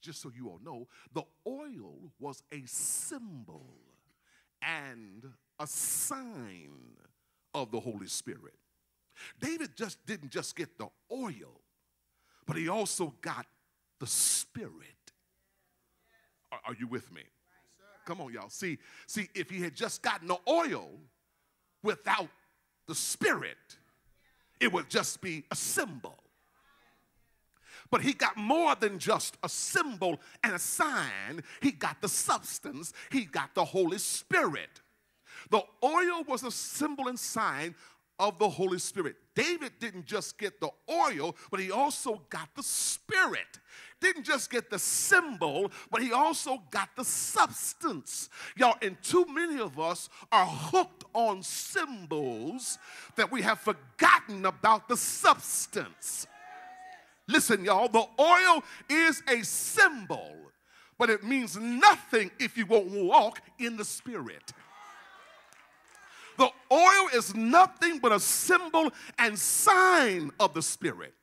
Just so you all know, the oil was a symbol and a sign of the Holy Spirit. David just didn't just get the oil, but he also got the Spirit. Are, are you with me? Come on, y'all. See, see, if he had just gotten the oil without the Spirit, it would just be a symbol. But he got more than just a symbol and a sign. He got the substance. He got the Holy Spirit. The oil was a symbol and sign of the Holy Spirit. David didn't just get the oil, but he also got the Spirit. Didn't just get the symbol, but he also got the substance. Y'all, and too many of us are hooked on symbols that we have forgotten about the substance. Listen, y'all, the oil is a symbol, but it means nothing if you won't walk in the Spirit. The oil is nothing but a symbol and sign of the Spirit.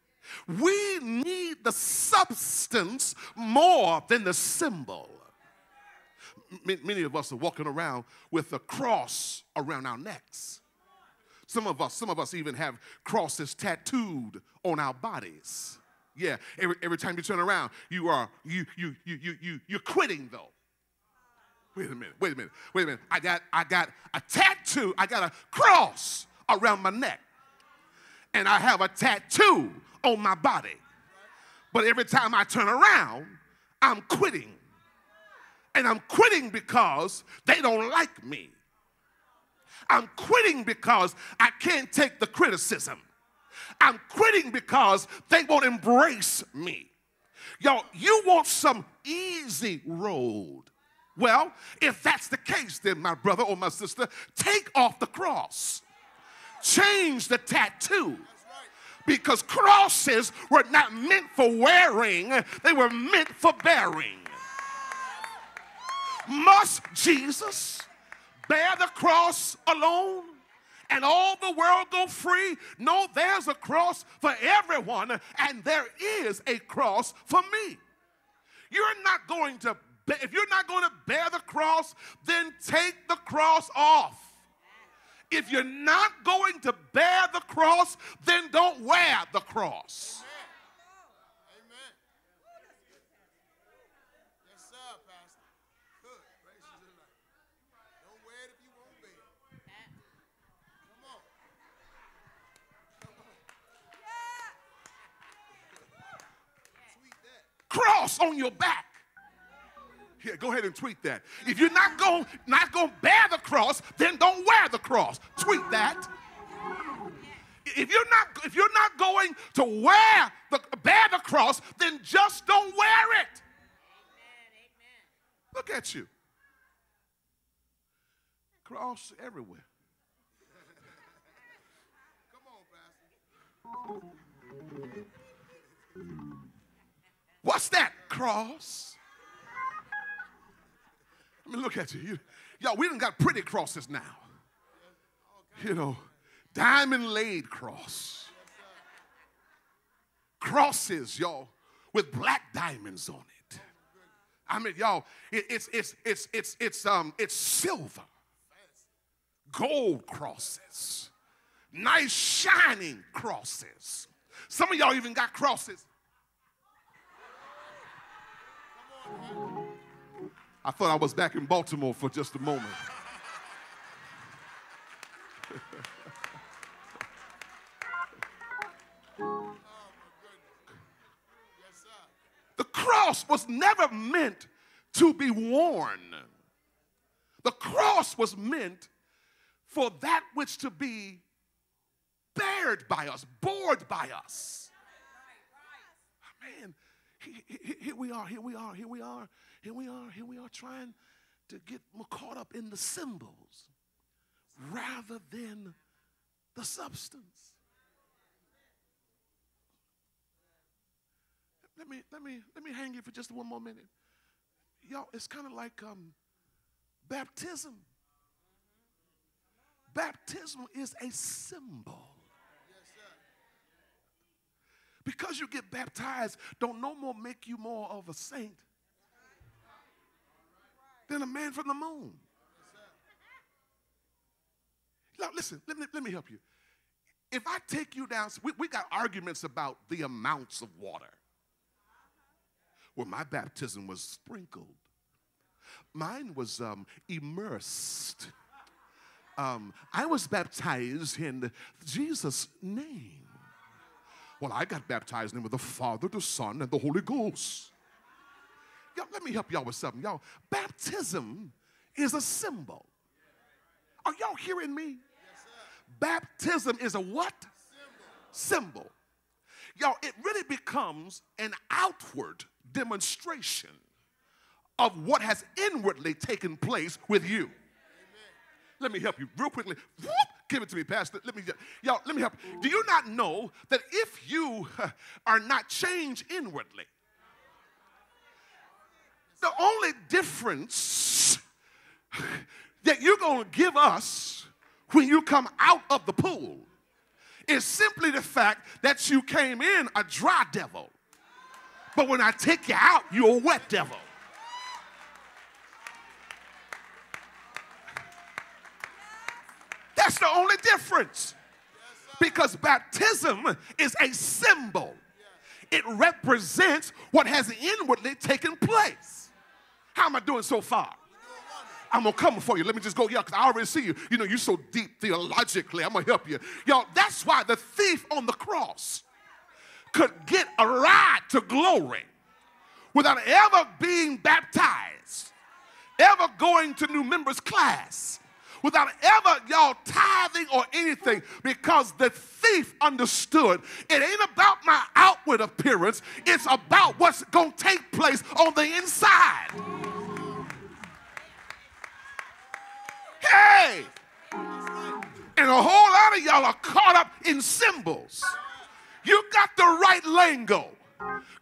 We need the substance more than the symbol. Many of us are walking around with a cross around our necks. Some of us, some of us even have crosses tattooed on our bodies. Yeah, every, every time you turn around, you are you you you you you you're quitting though. Wait a minute, wait a minute, wait a minute. I got, I got a tattoo, I got a cross around my neck. And I have a tattoo on my body. But every time I turn around, I'm quitting. And I'm quitting because they don't like me. I'm quitting because I can't take the criticism. I'm quitting because they won't embrace me. Y'all, you want some easy road. Well, if that's the case, then my brother or my sister, take off the cross, change the tattoo. Because crosses were not meant for wearing, they were meant for bearing. Must Jesus bear the cross alone? and all the world go free? No, there's a cross for everyone, and there is a cross for me. You're not going to if you're not going to bear the cross, then take the cross off. If you're not going to bear the cross, then don't wear the cross. cross on your back. Here, go ahead and tweet that. If you're not going not going to bear the cross, then don't wear the cross. Tweet that. If you're not if you're not going to wear the bear the cross, then just don't wear it. Look at you. Cross everywhere. Come on, Pastor. What's that? Cross. Let me look at you. you y'all, we done got pretty crosses now. You know, Diamond laid cross. Crosses, y'all, with black diamonds on it. I mean, y'all, it, it's it's it's it's it's um it's silver, gold crosses, nice shining crosses. Some of y'all even got crosses. I thought I was back in Baltimore for just a moment. the cross was never meant to be worn. The cross was meant for that which to be bared by us, bored by us. Man, here we are, here we are, here we are, here we are, here we are trying to get caught up in the symbols rather than the substance. Let me let me let me hang here for just one more minute. Y'all, it's kind of like um, baptism. Baptism is a symbol. Because you get baptized, don't no more make you more of a saint than a man from the moon. Now, listen, let me, let me help you. If I take you down, we, we got arguments about the amounts of water. Well, my baptism was sprinkled, mine was um, immersed. Um, I was baptized in Jesus' name. Well, I got baptized in of the Father, the Son, and the Holy Ghost. Y'all, let me help y'all with something. Y'all, baptism is a symbol. Are y'all hearing me? Baptism is a what? Symbol. symbol. Y'all, it really becomes an outward demonstration of what has inwardly taken place with you. Amen. Let me help you real quickly. Whoop, give it to me, Pastor. Let me, y'all, let me help. Do you not know that if you are not changed inwardly, the only difference that you're going to give us when you come out of the pool is simply the fact that you came in a dry devil. But when I take you out, you're a wet devil. That's the only difference. Because baptism is a symbol, it represents what has inwardly taken place. How am I doing so far? I'm gonna come for you. Let me just go, yeah, because I already see you. You know, you're so deep theologically. I'm gonna help you. Y'all, that's why the thief on the cross could get a ride to glory without ever being baptized, ever going to new members class, without ever y'all tithing or anything because the thief understood it ain't about my outward appearance, it's about what's going to take place on the inside. Hey! And a whole lot of y'all are caught up in symbols. You got the right lingo.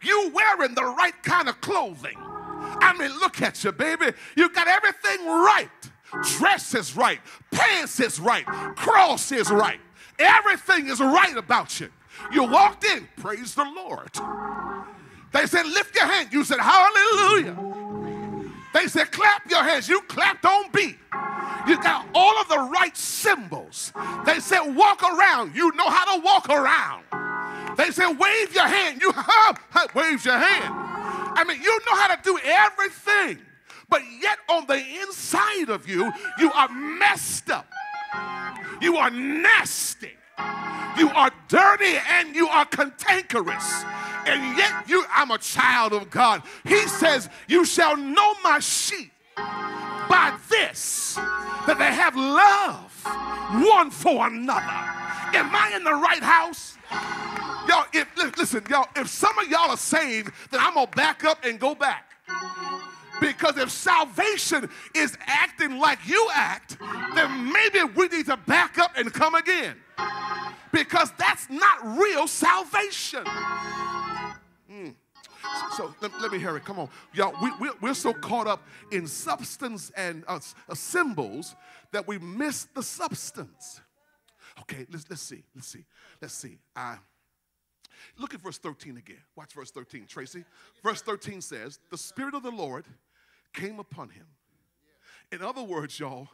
You wearing the right kind of clothing. I mean, look at you, baby. You got everything right. Dress is right. Pants is right. Cross is right. Everything is right about you. You walked in, praise the Lord. They said, lift your hand. You said, hallelujah. They said, clap your hands. You clapped on beat. You got all of the right symbols. They said, walk around. You know how to walk around. They said, wave your hand. You wave your hand. I mean, you know how to do everything. But yet on the inside of you, you are messed up. You are nasty. You are dirty and you are cantankerous. And yet you, I'm a child of God. He says, You shall know my sheep by this, that they have love one for another. Am I in the right house? Y'all, if, listen, y'all, if some of y'all are saved, then I'm going to back up and go back. Because if salvation is acting like you act, then maybe we need to back up and come again. Because that's not real salvation. Mm. So let, let, me hear it. Come on. Y'all, we, we're, we're so caught up in substance and uh, uh, symbols that we miss the substance. Okay, let's, let's see. Let's see. Let's see. Uh, look at verse 13 again. Watch verse 13, Tracy. Verse 13 says, The Spirit of the Lord came upon him. In other words, y'all,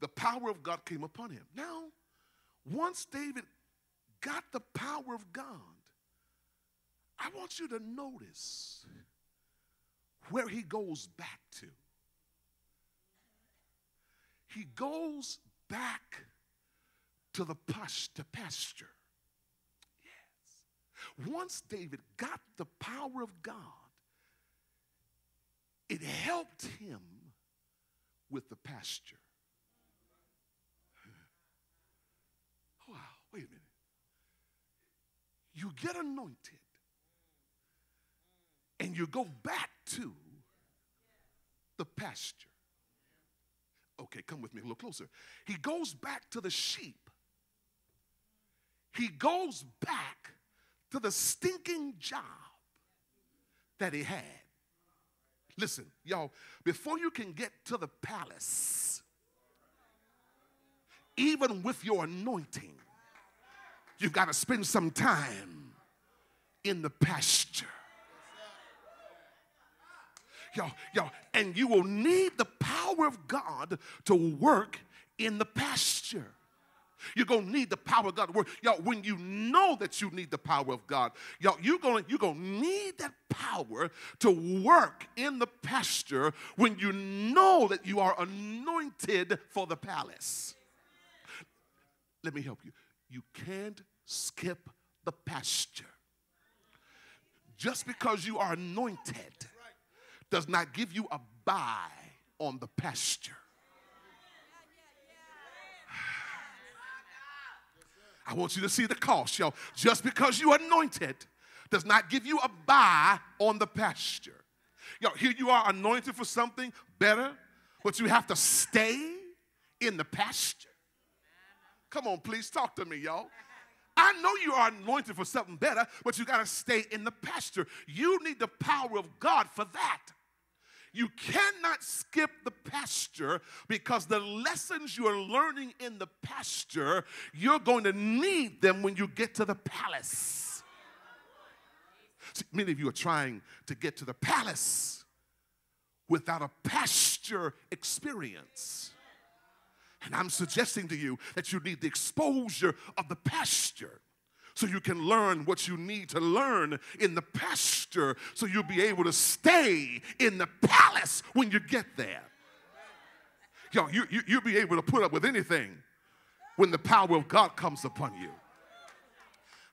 the power of God came upon him. Now, once David got the power of God, I want you to notice where he goes back to. He goes back to the pasture. Yes. Once David got the power of God, it helped him with the pasture. Wow, wait a minute. You get anointed and you go back to the pasture. Okay, come with me a little closer. He goes back to the sheep. He goes back to the stinking job that he had. Listen, y'all, before you can get to the palace, even with your anointing, you've got to spend some time in the pasture. Y'all, y'all, and you will need the power of God to work in the pasture. You're gonna need the power of God to work. Y'all, when you know that you need the power of God, y'all, you're gonna you're gonna need that power to work in the pasture when you know that you are anointed for the palace. Let me help you. You can't skip the pasture. Just because you are anointed does not give you a bye on the pasture. I want you to see the cost, y'all. Just because you are anointed does not give you a bye on the pasture. Y'all, here you are anointed for something better, but you have to stay in the pasture. Come on, please talk to me, y'all. I know you are anointed for something better, but you got to stay in the pasture. You need the power of God for that. You cannot skip the pasture because the lessons you are learning in the pasture, you're going to need them when you get to the palace. See, many of you are trying to get to the palace without a pasture experience. And I'm suggesting to you that you need the exposure of the pasture so you can learn what you need to learn in the pasture so you'll be able to stay in the palace when you get there. Yo, you, you, you'll be able to put up with anything when the power of God comes upon you.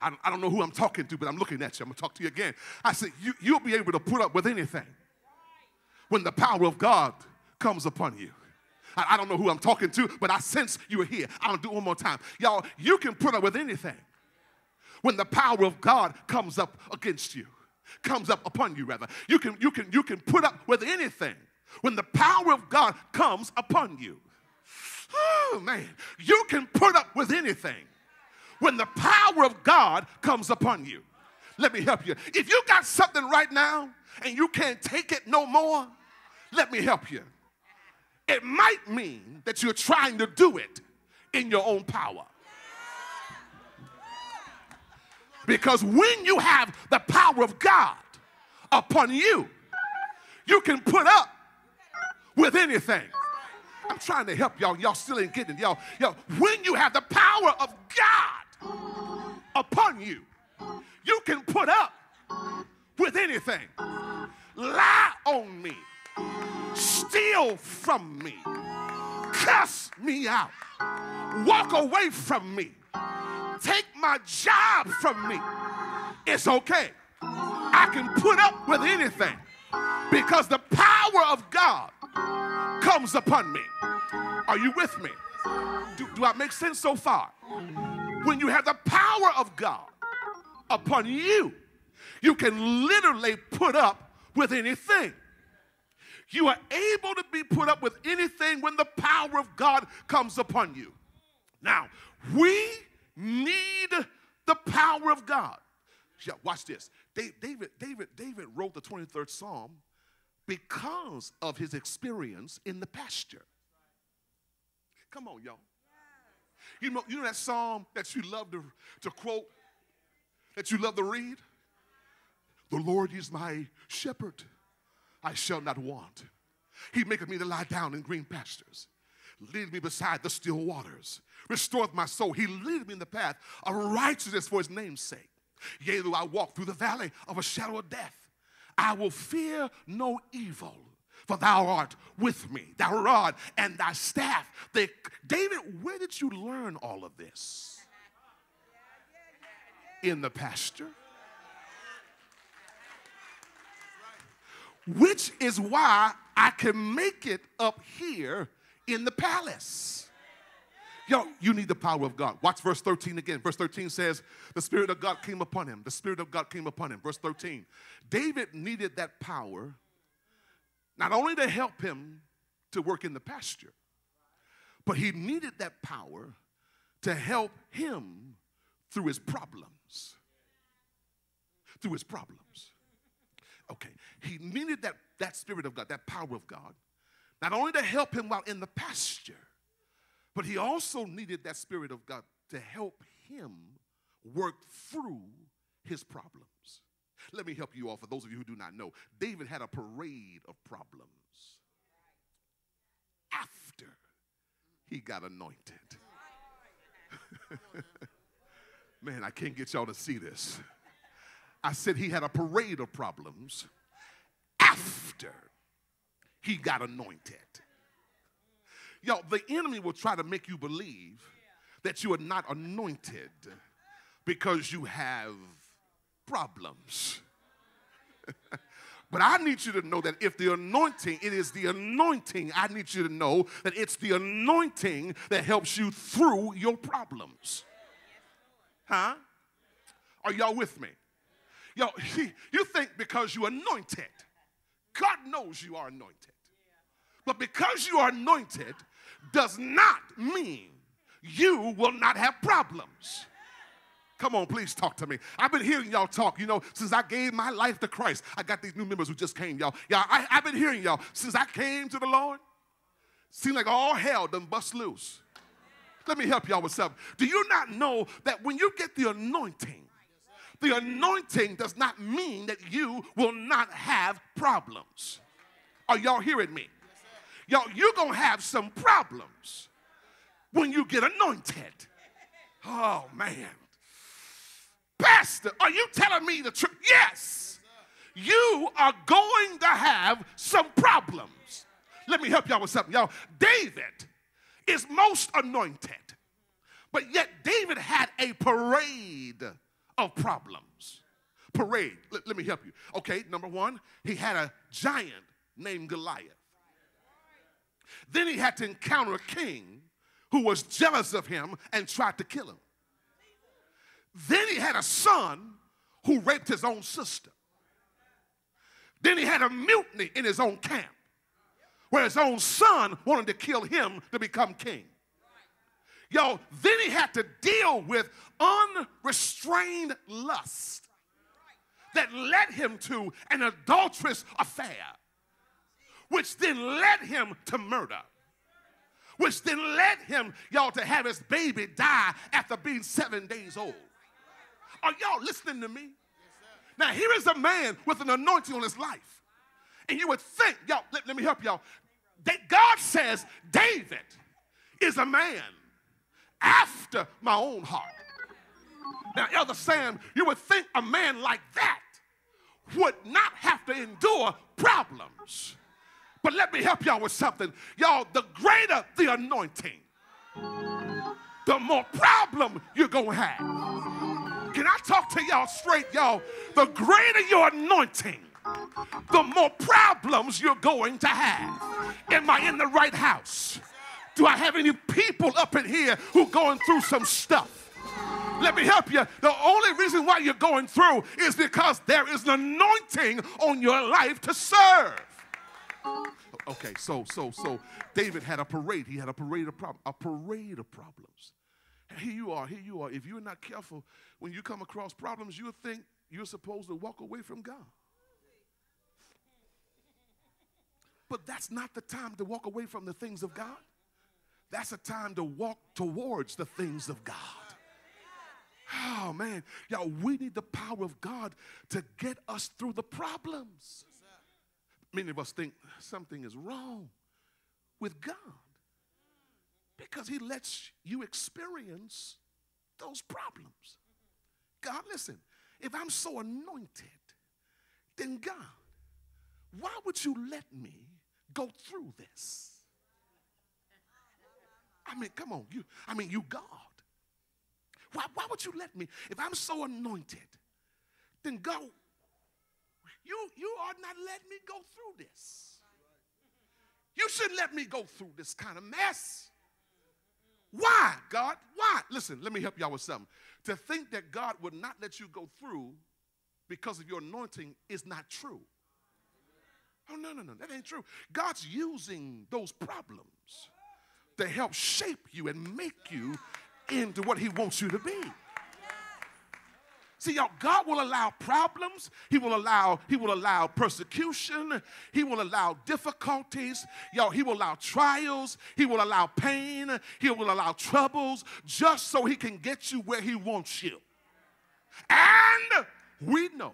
I, I don't know who I'm talking to, but I'm looking at you. I'm going to talk to you again. I said, you, you'll be able to put up with anything when the power of God comes upon you. I, I don't know who I'm talking to, but I sense you are here. I'll do it one more time. Y'all, you can put up with anything when the power of God comes up against you, comes up upon you rather. You can you can you can put up with anything when the power of God comes upon you. Oh man, you can put up with anything when the power of God comes upon you. Let me help you. If you got something right now and you can't take it no more, let me help you. It might mean that you're trying to do it in your own power. Because when you have the power of God upon you, you can put up with anything. I'm trying to help y'all. Y'all still ain't getting it. Y'all, y'all, when you have the power of God upon you, you can put up with anything. Lie on me, steal from me, cuss me out, walk away from me take my job from me, it's okay. I can put up with anything because the power of God comes upon me. Are you with me? Do, do I make sense so far? When you have the power of God upon you, you can literally put up with anything. You are able to be put up with anything when the power of God comes upon you. Now, we need the power of God. Yeah, watch this. David, David, David wrote the 23rd Psalm because of his experience in the pasture. Come on, y'all. You know, you know that psalm that you love to, to quote, that you love to read? The Lord is my shepherd, I shall not want. He maketh me to lie down in green pastures, lead me beside the still waters, restoreth my soul. He leadeth me in the path of righteousness for his name's sake. Yea, though I walk through the valley of a shadow of death, I will fear no evil, for thou art with me, thy rod and thy staff. They, David, where did you learn all of this? In the pasture. Which is why I can make it up here in the palace. Yo, you need the power of God. Watch verse 13 again. Verse 13 says, The Spirit of God came upon him. The Spirit of God came upon him. Verse 13. David needed that power not only to help him to work in the pasture, but he needed that power to help him through his problems. Through his problems. Okay, he needed that, that Spirit of God, that power of God, not only to help him while in the pasture, but he also needed that Spirit of God to help him work through his problems. Let me help you all for those of you who do not know. David had a parade of problems after he got anointed. Man, I can't get y'all to see this. I said he had a parade of problems after he got anointed. Yo, the enemy will try to make you believe that you are not anointed because you have problems. but I need you to know that if the anointing, it is the anointing, I need you to know that it's the anointing that helps you through your problems. Huh? Are y'all with me? Y'all, you think because you're anointed, God knows you are anointed. But because you are anointed does not mean you will not have problems. Come on, please talk to me. I've been hearing y'all talk, you know, since I gave my life to Christ. I got these new members who just came, y'all. Yeah, I, have been hearing y'all since I came to the Lord. Seems like all hell done bust loose. Let me help y'all with something. Do you not know that when you get the anointing, the anointing does not mean that you will not have problems. Are y'all hearing me? Y'all, you're going to have some problems when you get anointed. Oh, man. Pastor, are you telling me the truth? Yes. You are going to have some problems. Let me help y'all with something. Y'all, David is most anointed, but yet David had a parade of problems. Parade. Let, let me help you. Okay, number one, he had a giant named Goliath. Then he had to encounter a king who was jealous of him and tried to kill him. Then he had a son who raped his own sister. Then he had a mutiny in his own camp where his own son wanted to kill him to become king. Yo, then he had to deal with unrestrained lust that led him to an adulterous affair, which then led him to murder, which then led him, y'all, to have his baby die after being seven days old. Are y'all listening to me? Now, here is a man with an anointing on his life. And you would think, y'all, let, let me help y'all. That God says David is a man after my own heart. Now, Elder Sam, you would think a man like that would not have to endure problems. But let me help y'all with something. Y'all, the greater the anointing, the more problem you're going to have. Can I talk to y'all straight, y'all? The greater your anointing, the more problems you're going to have. Am I in the right house? Do I have any people up in here who going through some stuff? Let me help you. The only reason why you're going through is because there is an anointing on your life to serve. Okay, so so so David had a parade. He had a parade of problems. A parade of problems. Here you are. Here you are. If you're not careful, when you come across problems, you'll think you're supposed to walk away from God. But that's not the time to walk away from the things of God. that's a time to walk towards the things of God. Oh man, y'all, we need the power of God to get us through the problems. Many of us think something is wrong with God because He lets you experience those problems. God, listen, if I'm so anointed, then God, why would you let me go through this? I mean, come on, you, I mean, you God. Why, why would you let me? If I'm so anointed, then go. You, you ought not let me go through this. You shouldn't let me go through this kind of mess. Why, God? Why? Listen, let me help y'all with something. To think that God would not let you go through because of your anointing is not true. Oh, no, no, no, that ain't true. God's using those problems to help shape you and make you into what He wants you to be. See, y'all, God will allow problems. He will allow, He will allow persecution. He will allow difficulties. Y'all, He will allow trials. He will allow pain. He will allow troubles just so He can get you where He wants you. And we know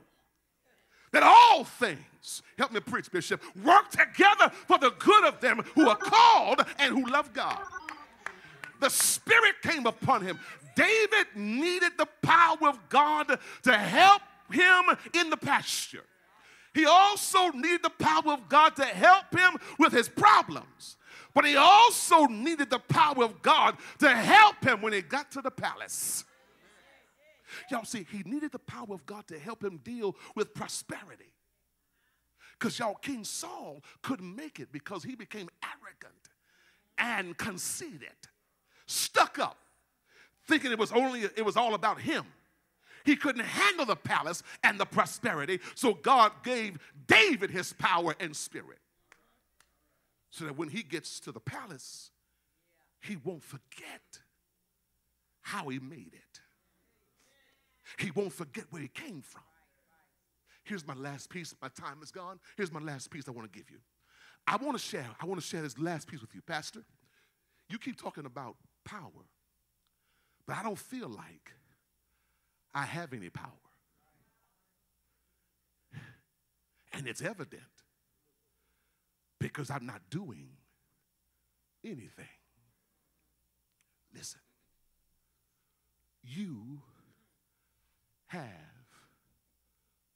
that all things, help me preach, Bishop, work together for the good of them who are called and who love God. The Spirit came upon him. David needed the power of God to help him in the pasture. He also needed the power of God to help him with his problems. But he also needed the power of God to help him when he got to the palace. Y'all see, he needed the power of God to help him deal with prosperity. Because y'all, King Saul couldn't make it because he became arrogant and conceited, stuck up, thinking it was only it was all about him. He couldn't handle the palace and the prosperity, so God gave David his power and spirit. So that when he gets to the palace, he won't forget how he made it. He won't forget where he came from. Here's my last piece. My time is gone. Here's my last piece I want to give you. I want to share, I want to share this last piece with you. Pastor, you keep talking about power, but I don't feel like I have any power. And it's evident because I'm not doing anything. Listen, you have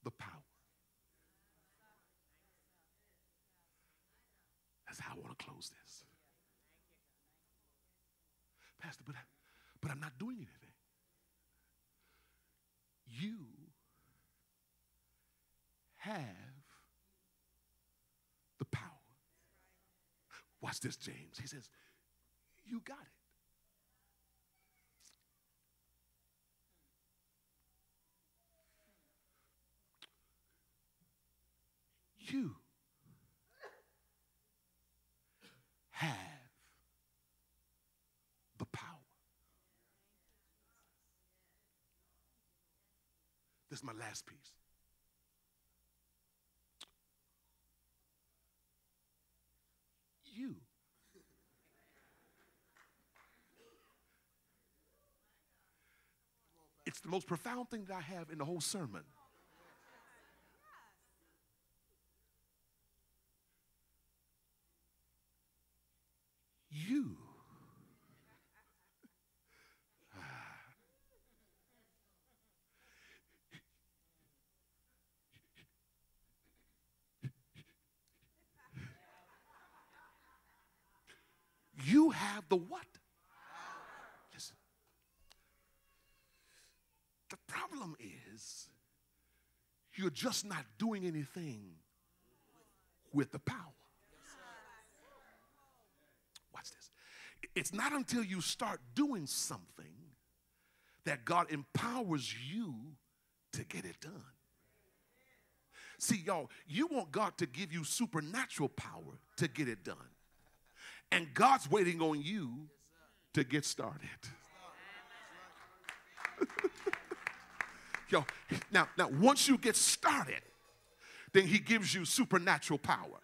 the power. That's how I want to close this. Pastor, but, I, but I'm not doing anything. You have the power. Watch this, James. He says, You got it. You have the power. This is my last piece. You It's the most profound thing that I have in the whole sermon. You You have the what? Listen. The problem is you're just not doing anything with the power. Watch this. It's not until you start doing something that God empowers you to get it done. See, y'all, you want God to give you supernatural power to get it done. And God's waiting on you to get started. Yo, now, now once you get started, then he gives you supernatural power.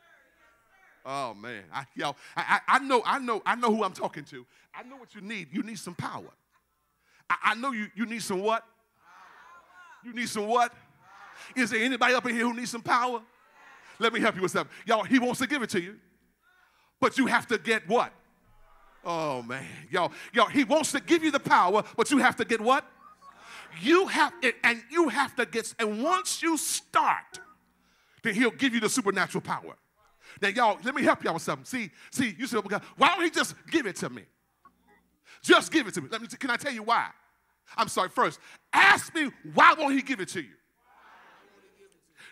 Oh man, I, yo, I, I, know, I know, I know who I'm talking to. I know what you need. You need some power. I, I know you, you need some what? You need some what? Is there anybody up in here who needs some power? Let me help you with something. Y'all, he wants to give it to you. But you have to get what? Oh man, y'all, y'all, he wants to give you the power, but you have to get what? You have it, and you have to get, and once you start, then he'll give you the supernatural power. Now, y'all, let me help y'all with something. See, see, you said, oh why don't he just give it to me? Just give it to me. Let me. Can I tell you why? I'm sorry. First, ask me why won't he give it to you?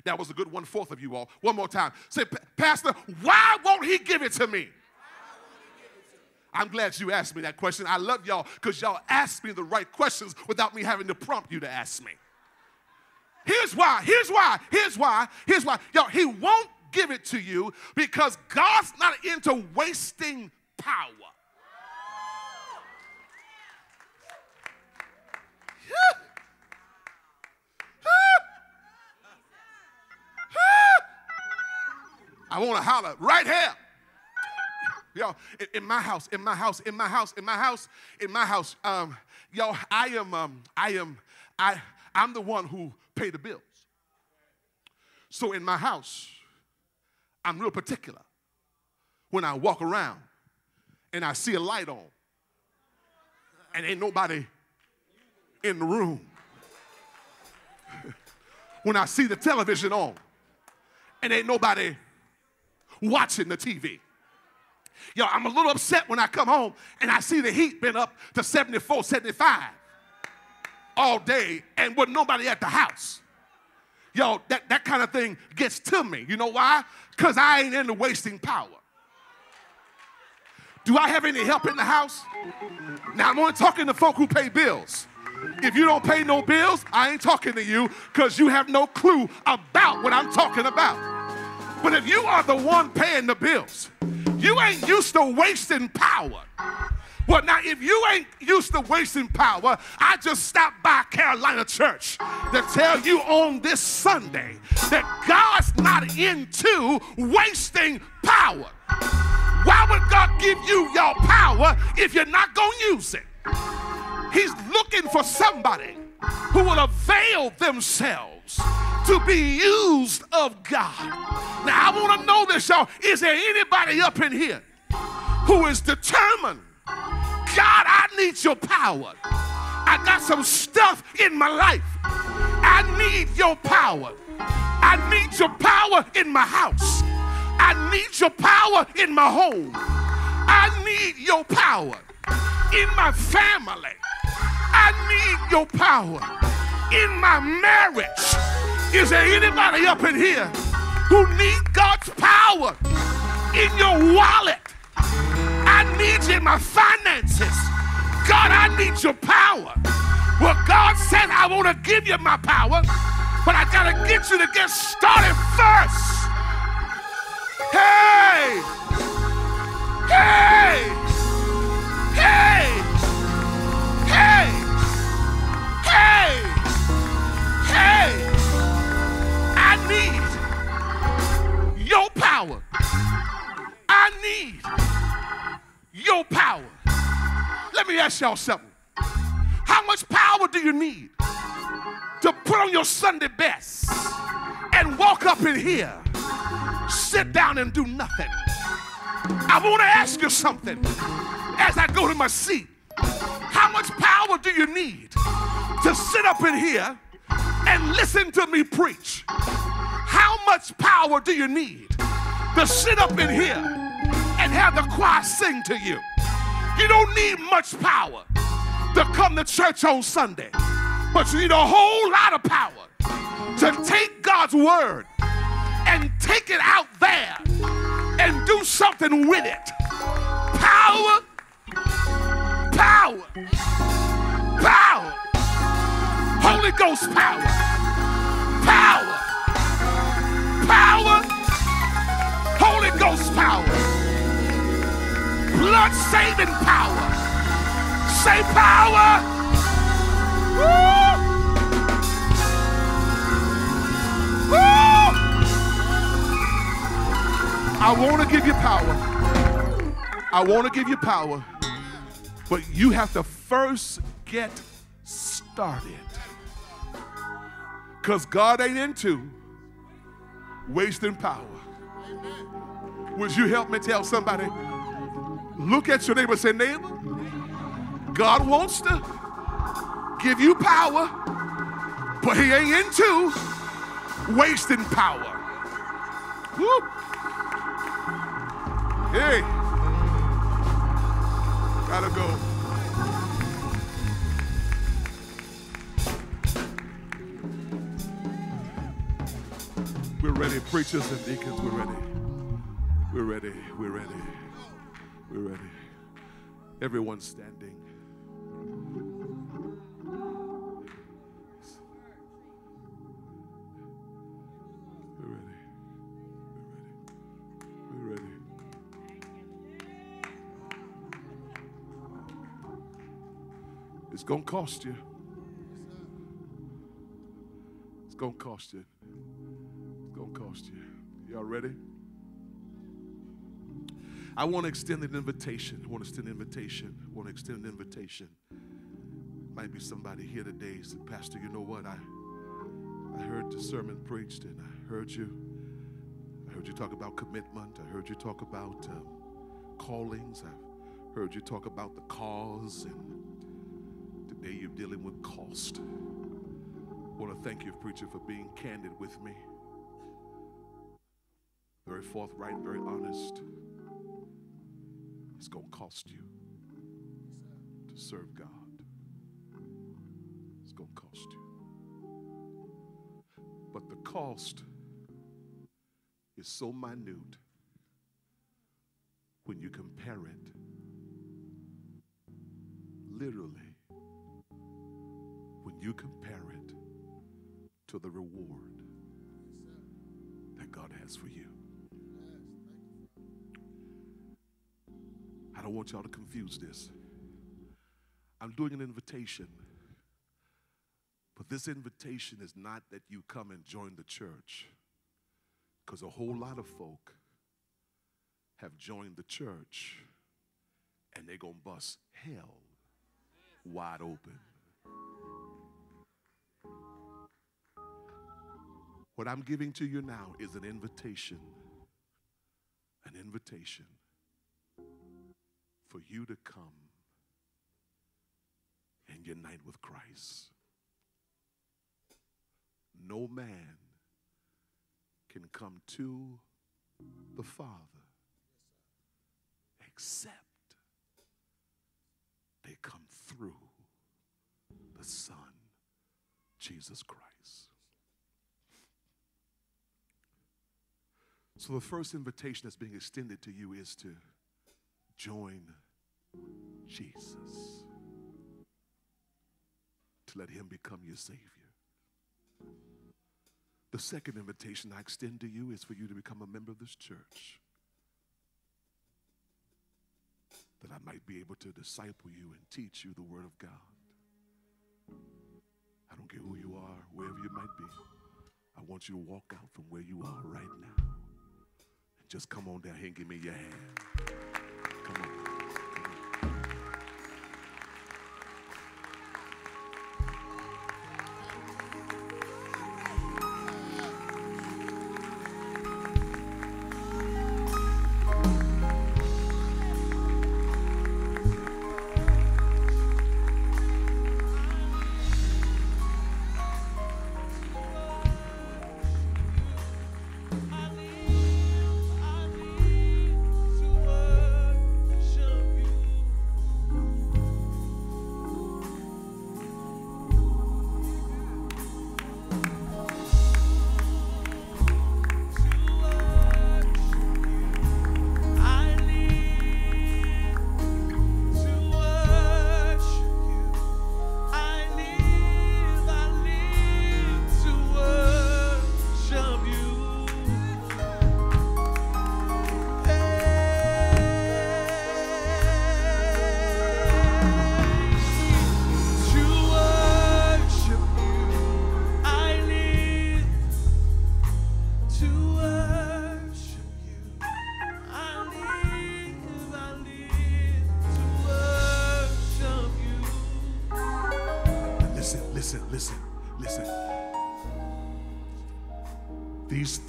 That was a good one fourth of you all. One more time. Say, Pastor, why won't he give it to me? I'm glad you asked me that question. I love y'all because y'all asked me the right questions without me having to prompt you to ask me. Here's why. Here's why. Here's why. Here's why. Y'all, he won't give it to you because God's not into wasting power. I want to holler right here. Y'all, in, my house, in my house, in my house, in my house, in my house, um, y'all, I am, um, I am, I, I'm the one who pay the bills. So in my house, I'm real particular when I walk around and I see a light on and ain't nobody in the room. when I see the television on and ain't nobody watching the TV. Yo, I'm a little upset when I come home and I see the heat been up to 74, 75 all day and with nobody at the house. Yo, that, that kind of thing gets to me. You know why? Because I ain't into wasting power. Do I have any help in the house? Now, I'm only talking to folk who pay bills. If you don't pay no bills, I ain't talking to you because you have no clue about what I'm talking about. But if you are the one paying the bills, you ain't used to wasting power. Well, now, if you ain't used to wasting power, I just stopped by Carolina Church to tell you on this Sunday that God's not into wasting power. Why would God give you your power if you're not going to use it? He's looking for somebody who will avail themselves to be used of God. Now, I want to know this, y'all. Is there anybody up in here who is determined God, I need your power. I got some stuff in my life. I need your power. I need your power in my house. I need your power in my home. I need your power in my family. I need your power in my marriage. Is there anybody up in here who need God's power in your wallet? I need you in my finances. God, I need your power. Well, God said, I want to give you my power, but I got to get you to get started first. Hey! Hey! Hey! Hey! Hey! I need your power. I need your power. Let me ask y'all something. How much power do you need to put on your Sunday best and walk up in here, sit down and do nothing? I want to ask you something as I go to my seat. How much power do you need to sit up in here and listen to me preach? How much power do you need to sit up in here and have the choir sing to you. You don't need much power to come to church on Sunday, but you need a whole lot of power to take God's word and take it out there and do something with it. Power, power, power, Holy Ghost power, power, power, Holy Ghost power blood saving power. Say power. Woo! Woo! I want to give you power. I want to give you power. But you have to first get started. Because God ain't into wasting power. Would you help me tell somebody? Look at your neighbor say, neighbor, God wants to give you power, but he ain't into wasting power. Woo. Hey, gotta go. We're ready, preachers and deacons, we're ready. We're ready, we're ready, we're ready. Everyone standing. We're ready. We're ready. We're ready. It's gonna cost you. It's gonna cost you. It's gonna cost you. Y'all ready? I want to extend an invitation. I want to extend an invitation. I want to extend an invitation. Might be somebody here today said, Pastor, you know what? I I heard the sermon preached and I heard you. I heard you talk about commitment. I heard you talk about um, callings. I heard you talk about the cause. And today you're dealing with cost. I want to thank you, preacher, for being candid with me. Very forthright, very honest. It's going to cost you to serve God. It's going to cost you. But the cost is so minute when you compare it literally you compare it to the reward that God has for you. I don't want y'all to confuse this. I'm doing an invitation. But this invitation is not that you come and join the church. Because a whole lot of folk have joined the church and they're going to bust hell wide open. What I'm giving to you now is an invitation. An invitation for you to come and unite with Christ. No man can come to the Father except they come through the Son, Jesus Christ. So, the first invitation that's being extended to you is to join Jesus, to let Him become your Savior. The second invitation I extend to you is for you to become a member of this church. That I might be able to disciple you and teach you the Word of God. I don't care who you are, wherever you might be. I want you to walk out from where you are right now. Just come on down here and give me your hand. Come on.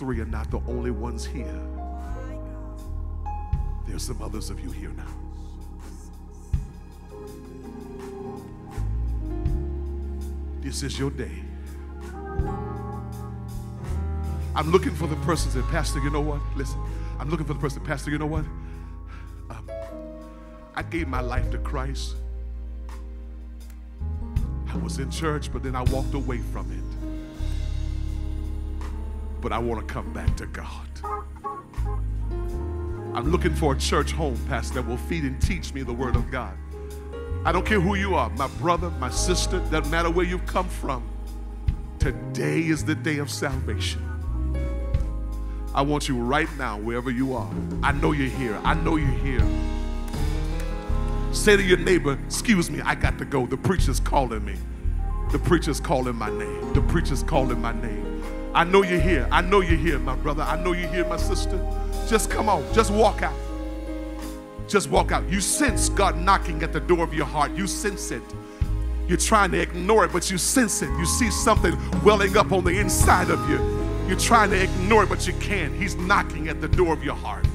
Three are not the only ones here. There's some others of you here now. This is your day. I'm looking for the person that, Pastor, you know what? Listen, I'm looking for the person, Pastor, you know what? Um, I gave my life to Christ. I was in church, but then I walked away from it. But I want to come back to God. I'm looking for a church home, Pastor, that will feed and teach me the Word of God. I don't care who you are, my brother, my sister, doesn't matter where you've come from. Today is the day of salvation. I want you right now, wherever you are. I know you're here. I know you're here. Say to your neighbor, Excuse me, I got to go. The preacher's calling me. The preacher's calling my name. The preacher's calling my name. I know you're here. I know you're here, my brother. I know you're here, my sister. Just come on. Just walk out. Just walk out. You sense God knocking at the door of your heart. You sense it. You're trying to ignore it, but you sense it. You see something welling up on the inside of you. You're trying to ignore it, but you can't. He's knocking at the door of your heart.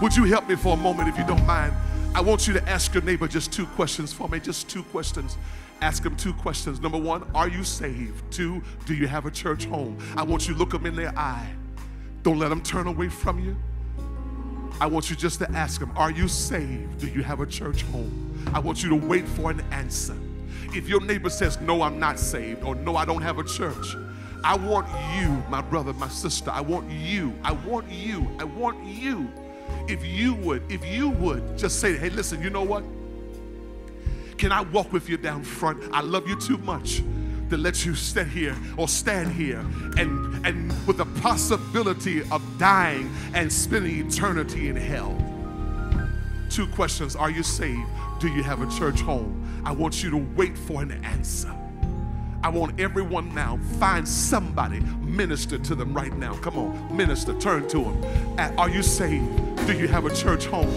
Would you help me for a moment if you don't mind? I want you to ask your neighbor just two questions for me, just two questions. Ask them two questions. Number one, are you saved? Two, do you have a church home? I want you to look them in their eye. Don't let them turn away from you. I want you just to ask them, are you saved? Do you have a church home? I want you to wait for an answer. If your neighbor says, no, I'm not saved, or no, I don't have a church, I want you, my brother, my sister, I want you, I want you, I want you. If you would, if you would just say, hey, listen, you know what? Can I walk with you down front? I love you too much to let you sit here or stand here and, and with the possibility of dying and spending eternity in hell. Two questions Are you saved? Do you have a church home? I want you to wait for an answer. I want everyone now, find somebody, minister to them right now. Come on, minister, turn to them. Are you saved? Do you have a church home?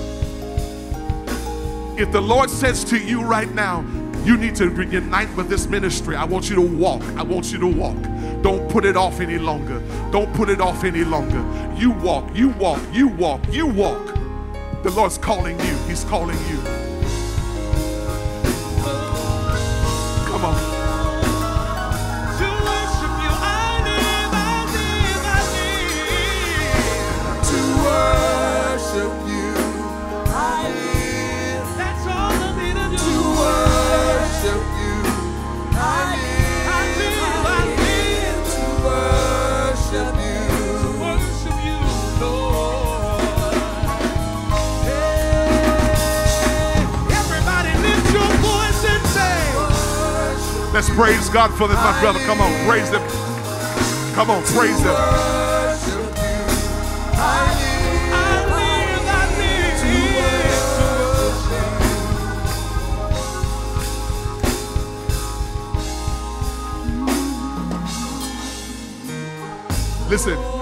If the Lord says to you right now, you need to reunite with this ministry, I want you to walk. I want you to walk. Don't put it off any longer. Don't put it off any longer. You walk, you walk, you walk, you walk. The Lord's calling you. He's calling you. Let's praise God for this, my brother. Come on, praise Him. Come on, praise Him. Listen.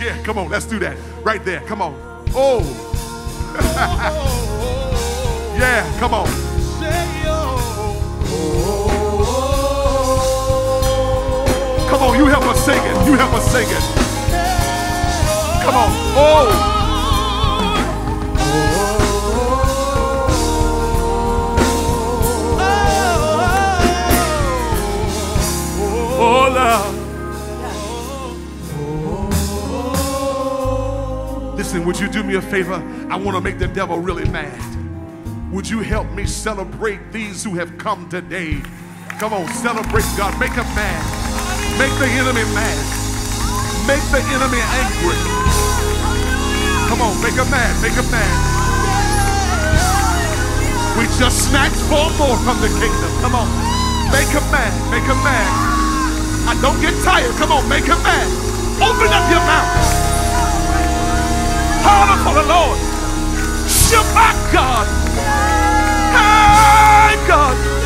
Yeah, come on, let's do that. Right there. Come on. Oh. yeah, come on. Come on, you help us sing it. You help us sing it. Come on. Oh. Listen, would you do me a favor? I want to make the devil really mad. Would you help me celebrate these who have come today? Come on, celebrate God. Make him mad. Make the enemy mad. Make the enemy angry. Come on, make him mad. Make him mad. We just snatched four more from the kingdom. Come on. Make him mad. Make him mad. I don't get tired. Come on, make him mad. Open up your mouth. Holler for the Lord. Shabbat God. Hey, God.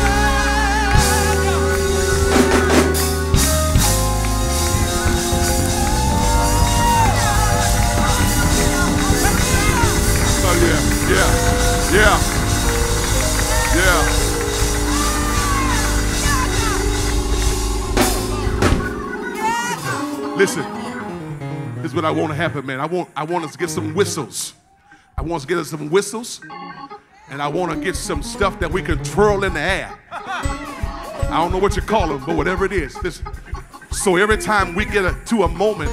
Yeah, yeah, yeah, yeah. Listen, this is what I want to happen, man. I want, I want us to get some whistles. I want us to get us some whistles, and I want to get some stuff that we can twirl in the air. I don't know what you call them, but whatever it is. Listen. So every time we get a, to a moment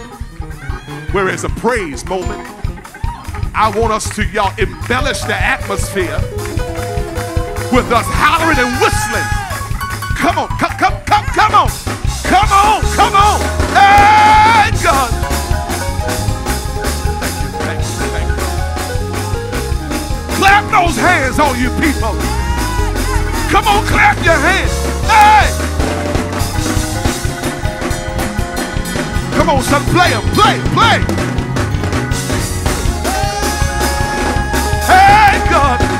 where it's a praise moment, I want us to, y'all, embellish the atmosphere with us hollering and whistling. Come on, come, come, come, come on. Come on, come on. Hey, God. Thank you, thank you, thank you. Clap those hands on you people. Come on, clap your hands. Hey! Come on, son, play them. Play, play. God.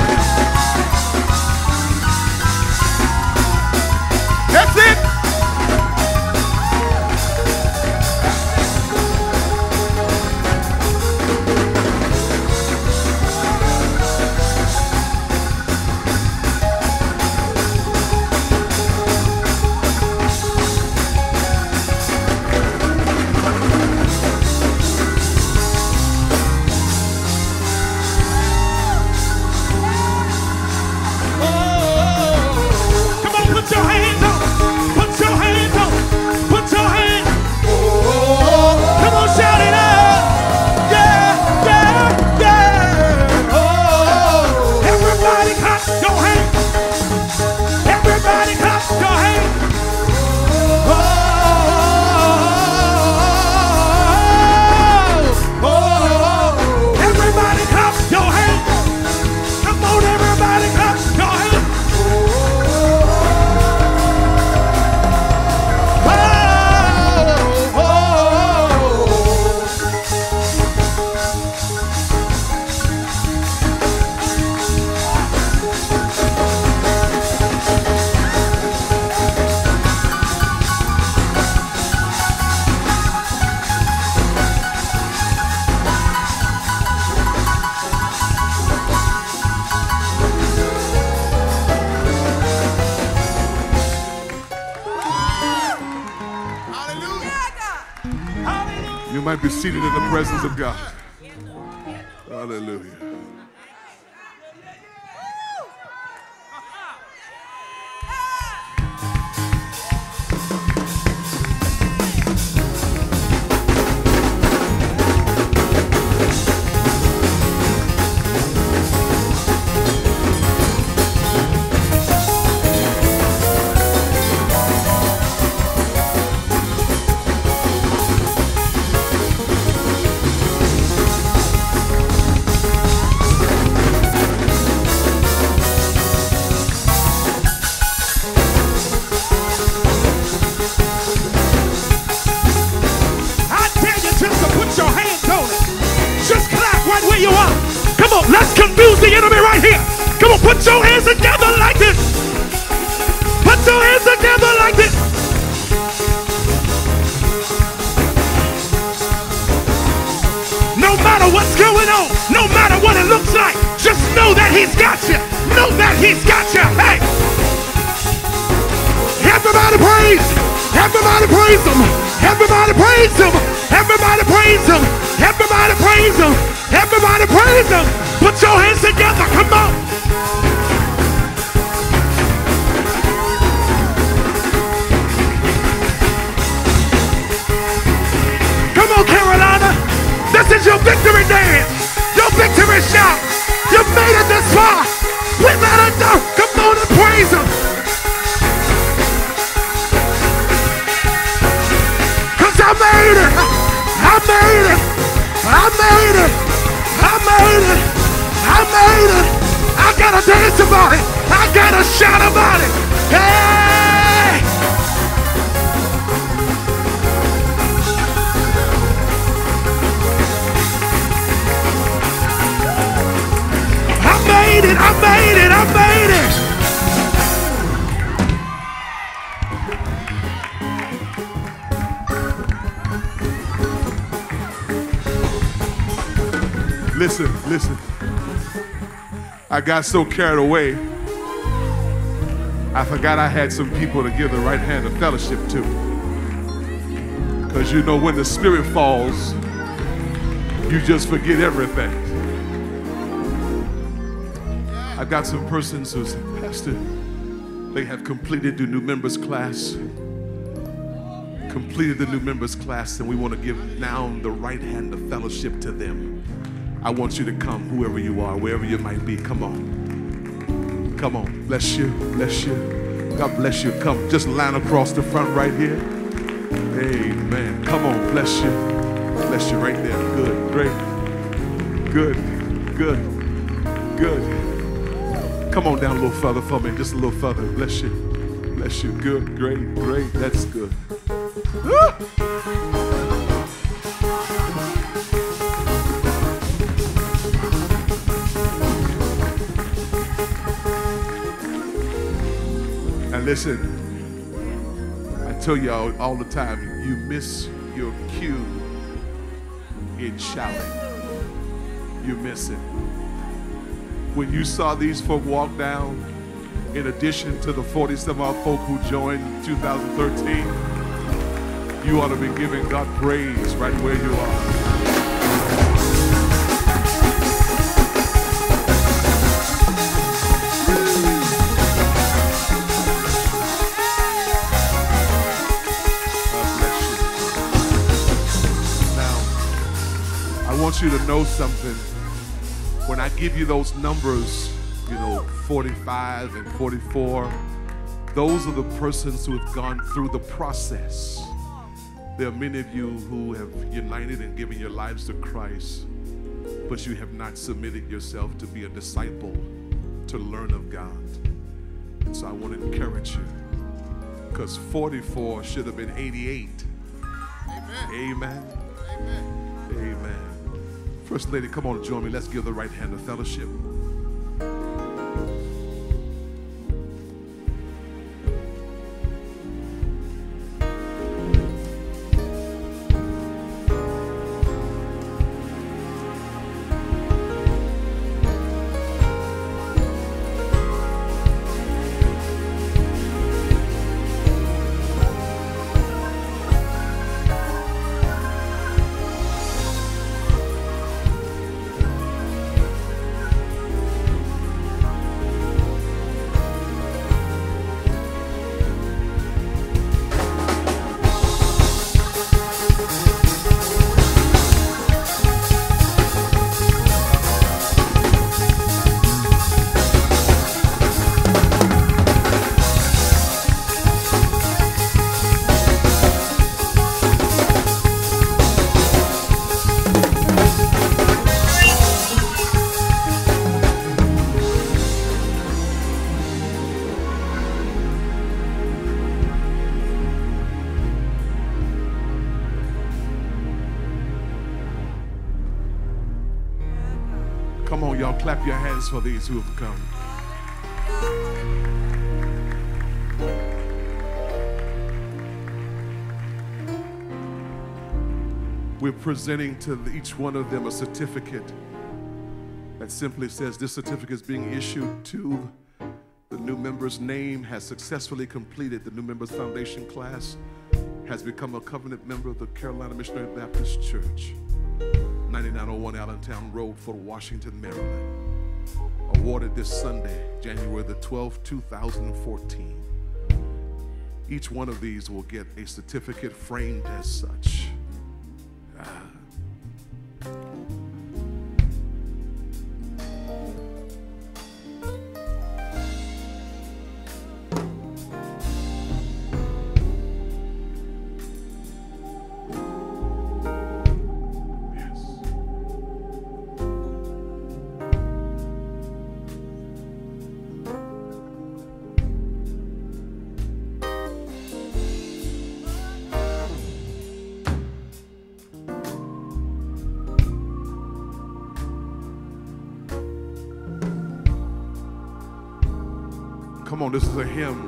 Presence of God. Shout about it! Hey! I made it! I made it! I made it! Listen, listen. I got so carried away, I forgot I had some people to give the right hand of fellowship to. Because you know when the Spirit falls, you just forget everything. I've got some persons who's Pastor, they have completed the new members class. Completed the new members class, and we want to give now the right hand of fellowship to them. I want you to come, whoever you are, wherever you might be. Come on. Come on. Bless you. Bless you. God bless you. Come. Just line across the front right here. Amen. Come on. Bless you. Bless you right there. Good. Great. Good. Good. Good. Come on down a little further for me. Just a little further. Bless you. Bless you. Good. Great. Great. That's good. Listen, I tell you all, the time, you miss your cue in shouting. You miss it. When you saw these folk walk down, in addition to the 47 odd folk who joined 2013, you ought to be giving God praise right where you are. You to know something. When I give you those numbers, you know, 45 and 44, those are the persons who have gone through the process. There are many of you who have united and given your lives to Christ, but you have not submitted yourself to be a disciple, to learn of God. And so I want to encourage you, because 44 should have been 88. Amen. Amen. Amen. First Lady, come on, join me. Let's give the right hand of fellowship. For these who have come. We're presenting to each one of them a certificate that simply says this certificate is being issued to the new member's name, has successfully completed the new members foundation class, has become a covenant member of the Carolina Missionary Baptist Church. 9901 Allentown Road, Fort Washington, Maryland. Awarded this Sunday, January the 12th, 2014. Each one of these will get a certificate framed as such. Ah. This is a hymn.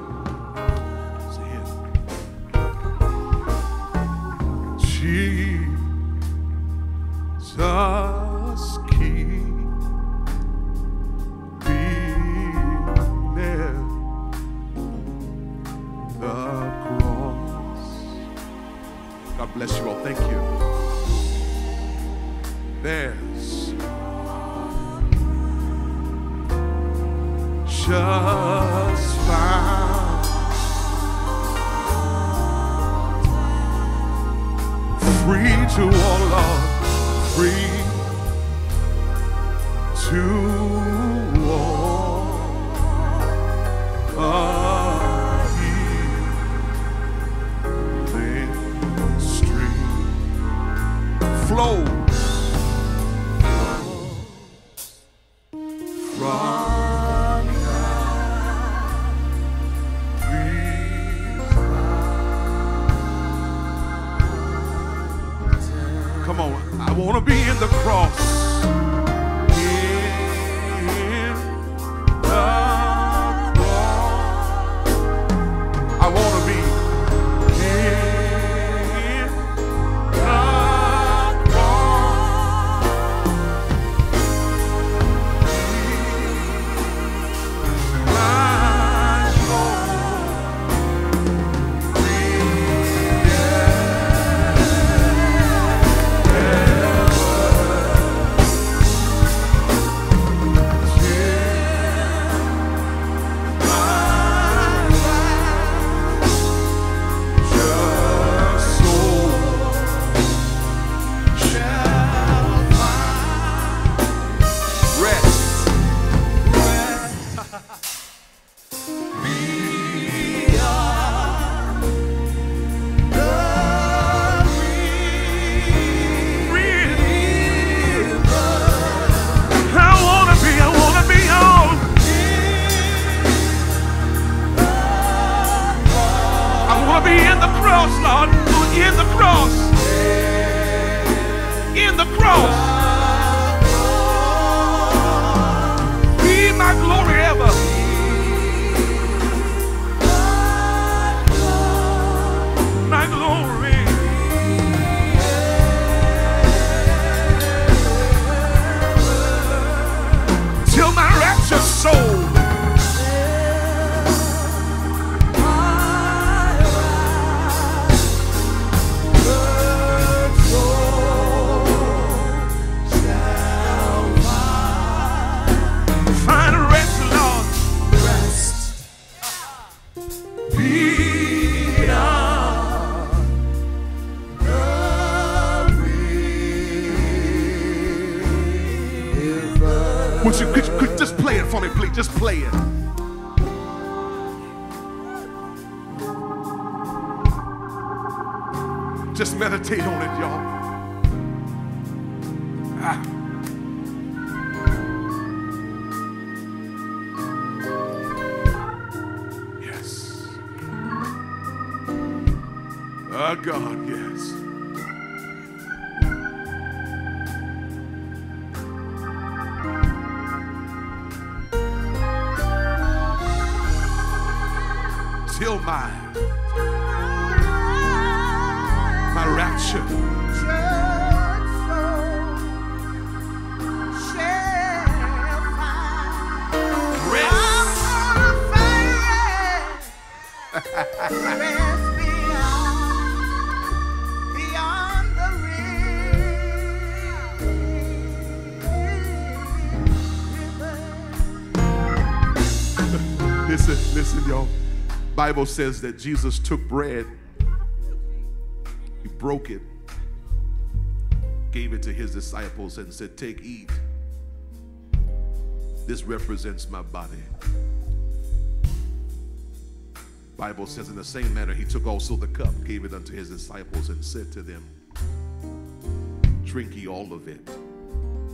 Me, Till my my rapture. listen, listen, y'all. Bible says that Jesus took bread, he broke it, gave it to his disciples, and said, Take, eat. This represents my body. Bible says in the same manner he took also the cup, gave it unto his disciples, and said to them, Drink ye all of it.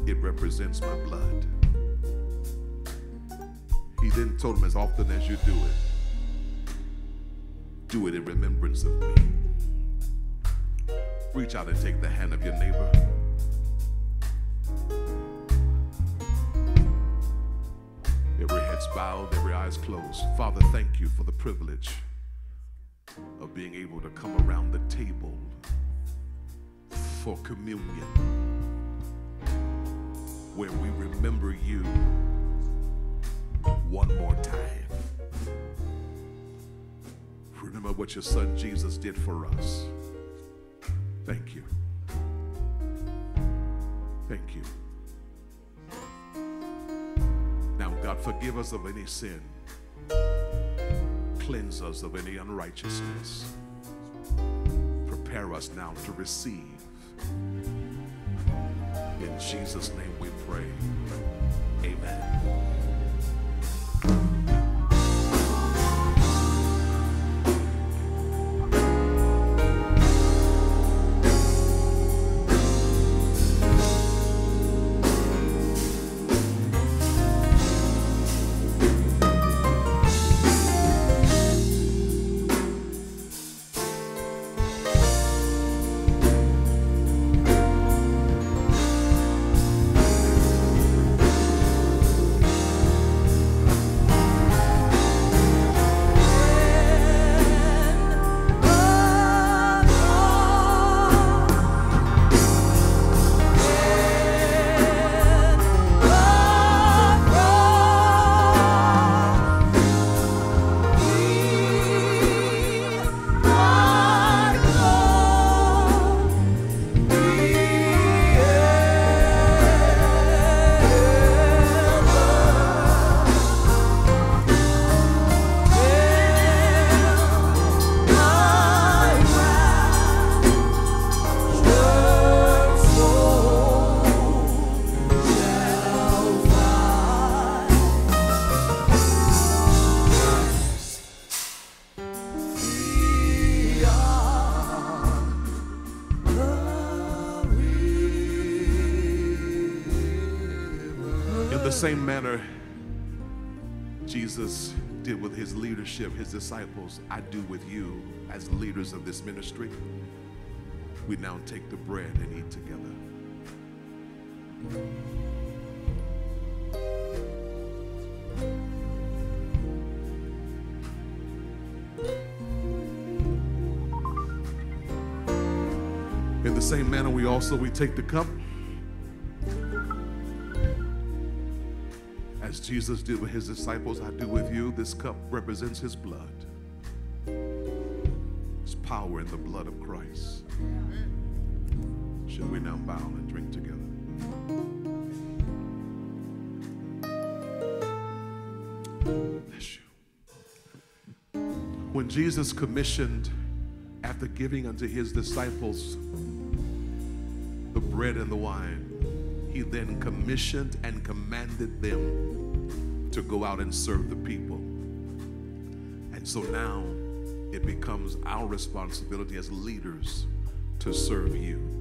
It represents my blood. He then told them, As often as you do it, do it in remembrance of me. Reach out and take the hand of your neighbor. Every head's bowed, every eye's closed. Father, thank you for the privilege of being able to come around the table for communion where we remember you one more time. Remember what your son Jesus did for us. Thank you. Thank you. Now, God, forgive us of any sin. Cleanse us of any unrighteousness. Prepare us now to receive. In Jesus' name we pray. Amen. Disciples, I do with you as leaders of this ministry. We now take the bread and eat together. In the same manner, we also we take the cup. Jesus did with his disciples, I do with you. This cup represents his blood. There's power in the blood of Christ. Shall we now bow and drink together? Bless you. When Jesus commissioned, after giving unto his disciples the bread and the wine, he then commissioned and commanded them to go out and serve the people. And so now it becomes our responsibility as leaders to serve you.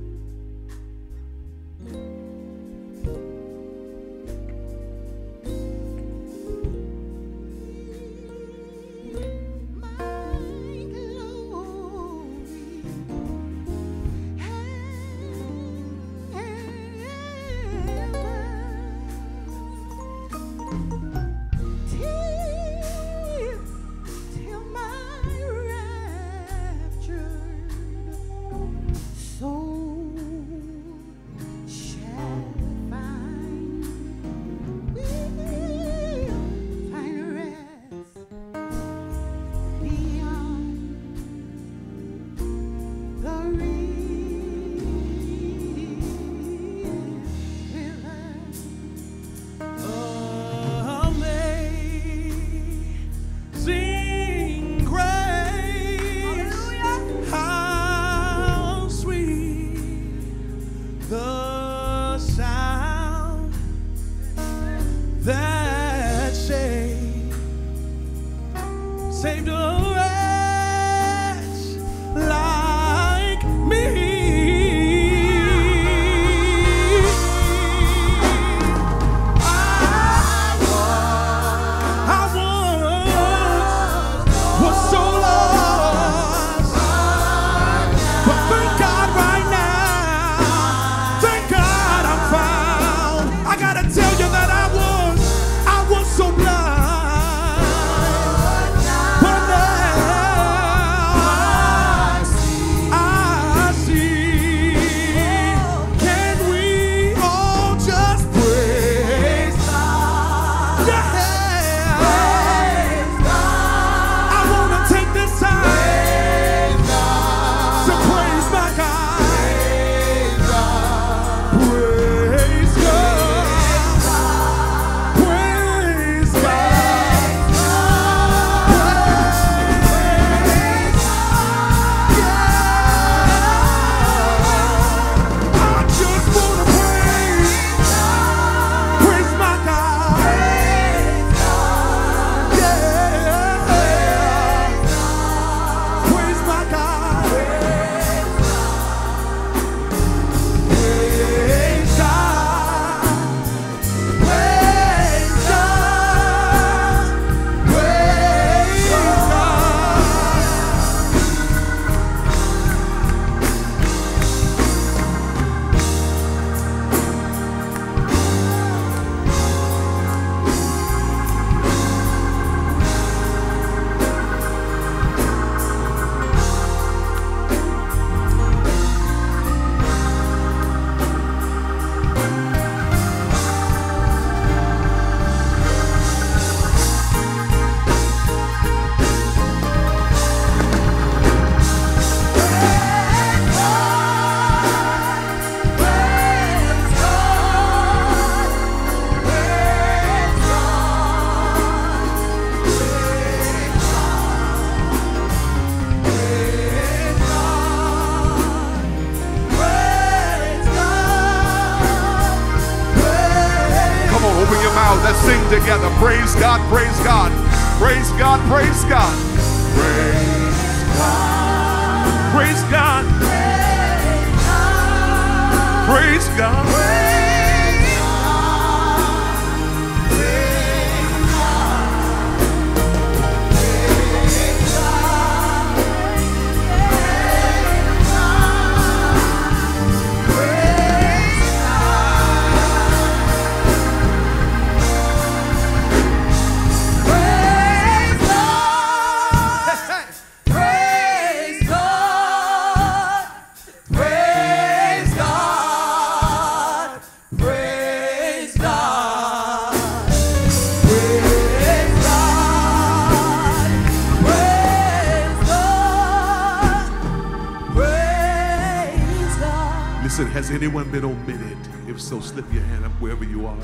Has anyone been omitted? If so, slip your hand up wherever you are.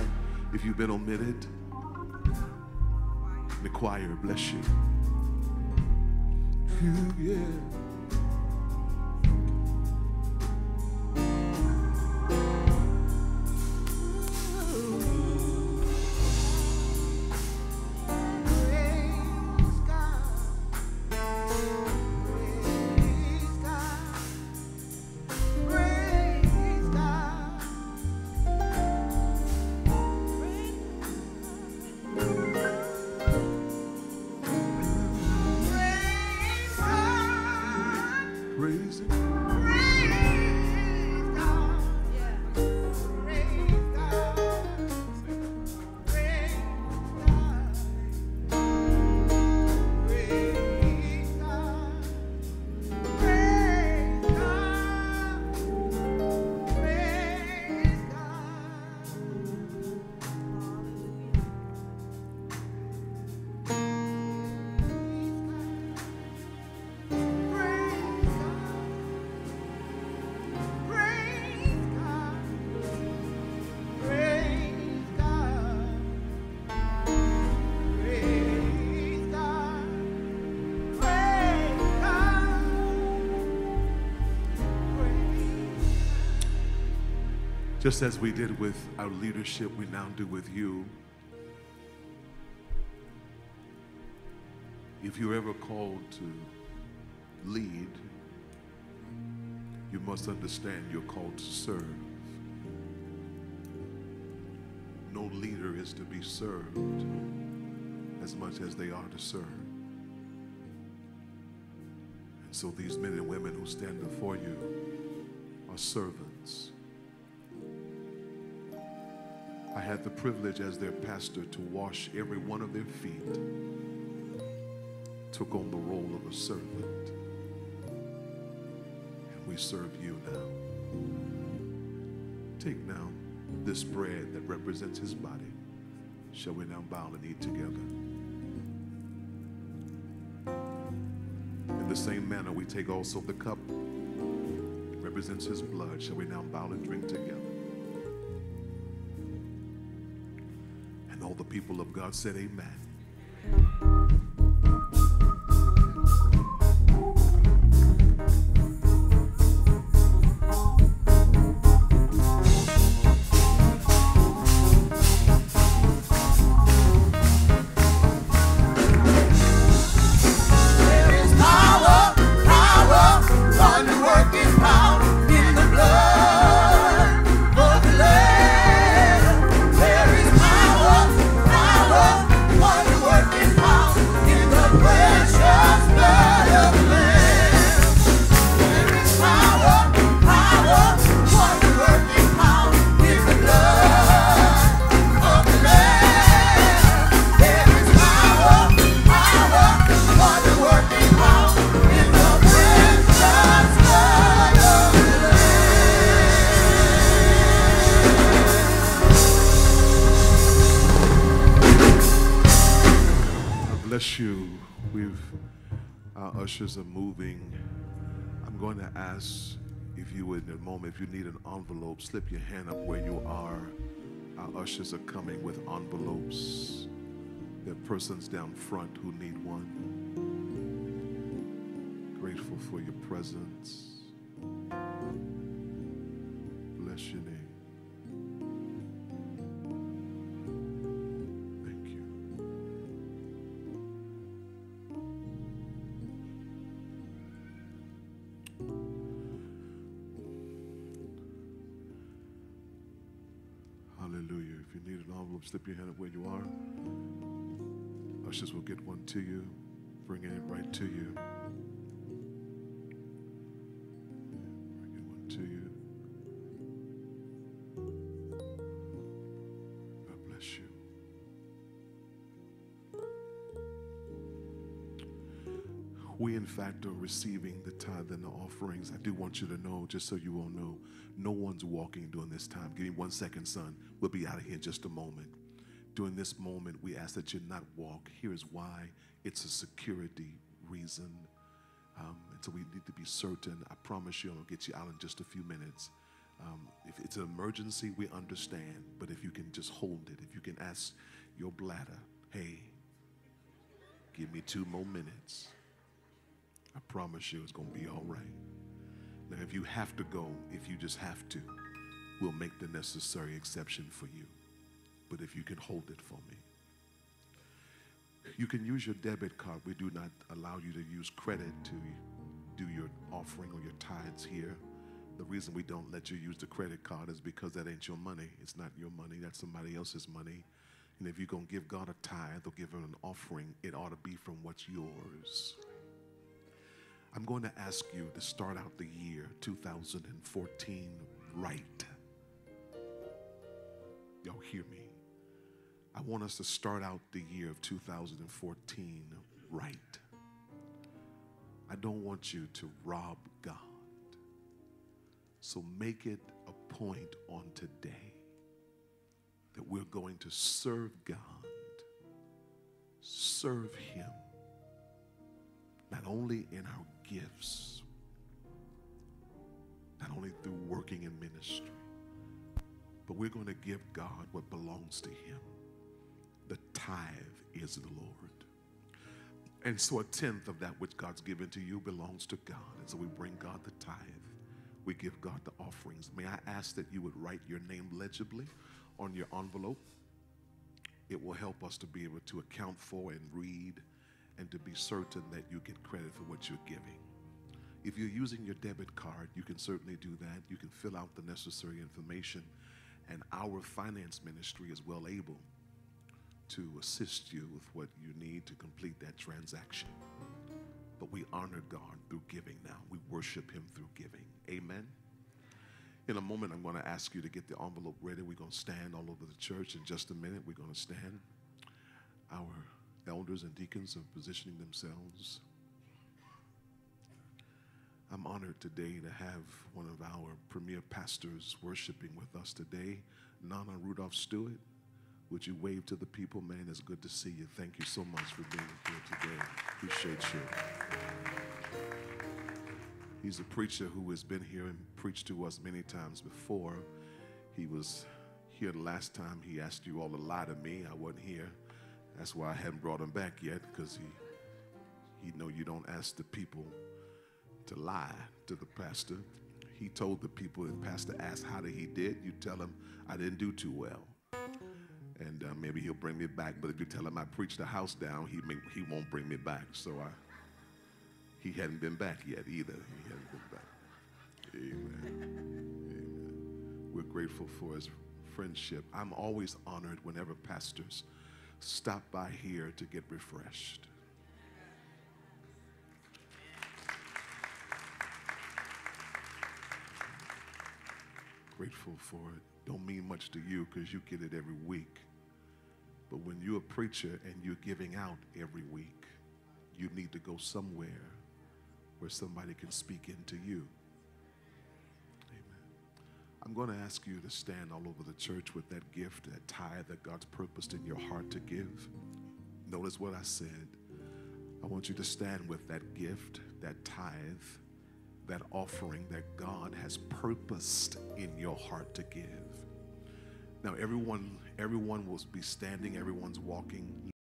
If you've been omitted, the choir bless you. Yeah. Just as we did with our leadership, we now do with you. If you're ever called to lead, you must understand you're called to serve. No leader is to be served as much as they are to serve. And so these men and women who stand before you are servants. I had the privilege as their pastor to wash every one of their feet. Took on the role of a servant. And we serve you now. Take now this bread that represents his body. Shall we now bow and eat together? In the same manner, we take also the cup. Represents his blood. Shall we now bow and drink together? All the people of God said, Amen. Ask if you would in a moment, if you need an envelope, slip your hand up where you are. Our ushers are coming with envelopes. There are persons down front who need one. Grateful for your presence. Bless your name. You need an envelope, slip your hand up where you are. Ushers will get one to you, bringing it right to you. In fact, are receiving the tithe and the offerings. I do want you to know, just so you all know, no one's walking during this time. Give me one second, son. We'll be out of here in just a moment. During this moment, we ask that you not walk. Here's why it's a security reason. Um, and so we need to be certain. I promise you, to get you out in just a few minutes. Um, if it's an emergency, we understand. But if you can just hold it, if you can ask your bladder, hey, give me two more minutes. I promise you it's going to be all right. Now, if you have to go, if you just have to, we'll make the necessary exception for you. But if you can hold it for me, you can use your debit card. We do not allow you to use credit to do your offering or your tithes here. The reason we don't let you use the credit card is because that ain't your money. It's not your money, that's somebody else's money. And if you're going to give God a tithe or give him an offering, it ought to be from what's yours. I'm going to ask you to start out the year 2014 right. Y'all hear me? I want us to start out the year of 2014 right. I don't want you to rob God. So make it a point on today that we're going to serve God, serve Him not only in our gifts, not only through working in ministry, but we're going to give God what belongs to Him. The tithe is the Lord. And so a tenth of that which God's given to you belongs to God. And so we bring God the tithe. We give God the offerings. May I ask that you would write your name legibly on your envelope? It will help us to be able to account for and read and to be certain that you get credit for what you're giving. If you're using your debit card, you can certainly do that. You can fill out the necessary information, and our finance ministry is well able to assist you with what you need to complete that transaction. But we honor God through giving now. We worship Him through giving. Amen. In a moment, I'm going to ask you to get the envelope ready. We're going to stand all over the church in just a minute. We're going to stand. Our elders and deacons are positioning themselves. I'm honored today to have one of our premier pastors worshiping with us today, Nana Rudolph Stewart. Would you wave to the people, man? It's good to see you. Thank you so much for being here today. Appreciate you. He's a preacher who has been here and preached to us many times before. He was here the last time he asked you all to lie to me. I wasn't here. That's why I hadn't brought him back yet, because he he know you don't ask the people to lie to the pastor. He told the people, the pastor asked how did he did, you tell him I didn't do too well. And uh, maybe he'll bring me back. But if you tell him I preached the house down, he may, he won't bring me back. So I he hadn't been back yet either. He hadn't been back. Amen. Amen. We're grateful for his friendship. I'm always honored whenever pastors stop by here to get refreshed. Grateful for it. Don't mean much to you because you get it every week. But when you're a preacher and you're giving out every week, you need to go somewhere where somebody can speak into you. I'm going to ask you to stand all over the church with that gift, that tithe that God's purposed in your heart to give. Notice what I said. I want you to stand with that gift, that tithe, that offering that God has purposed in your heart to give. Now everyone everyone will be standing, everyone's walking.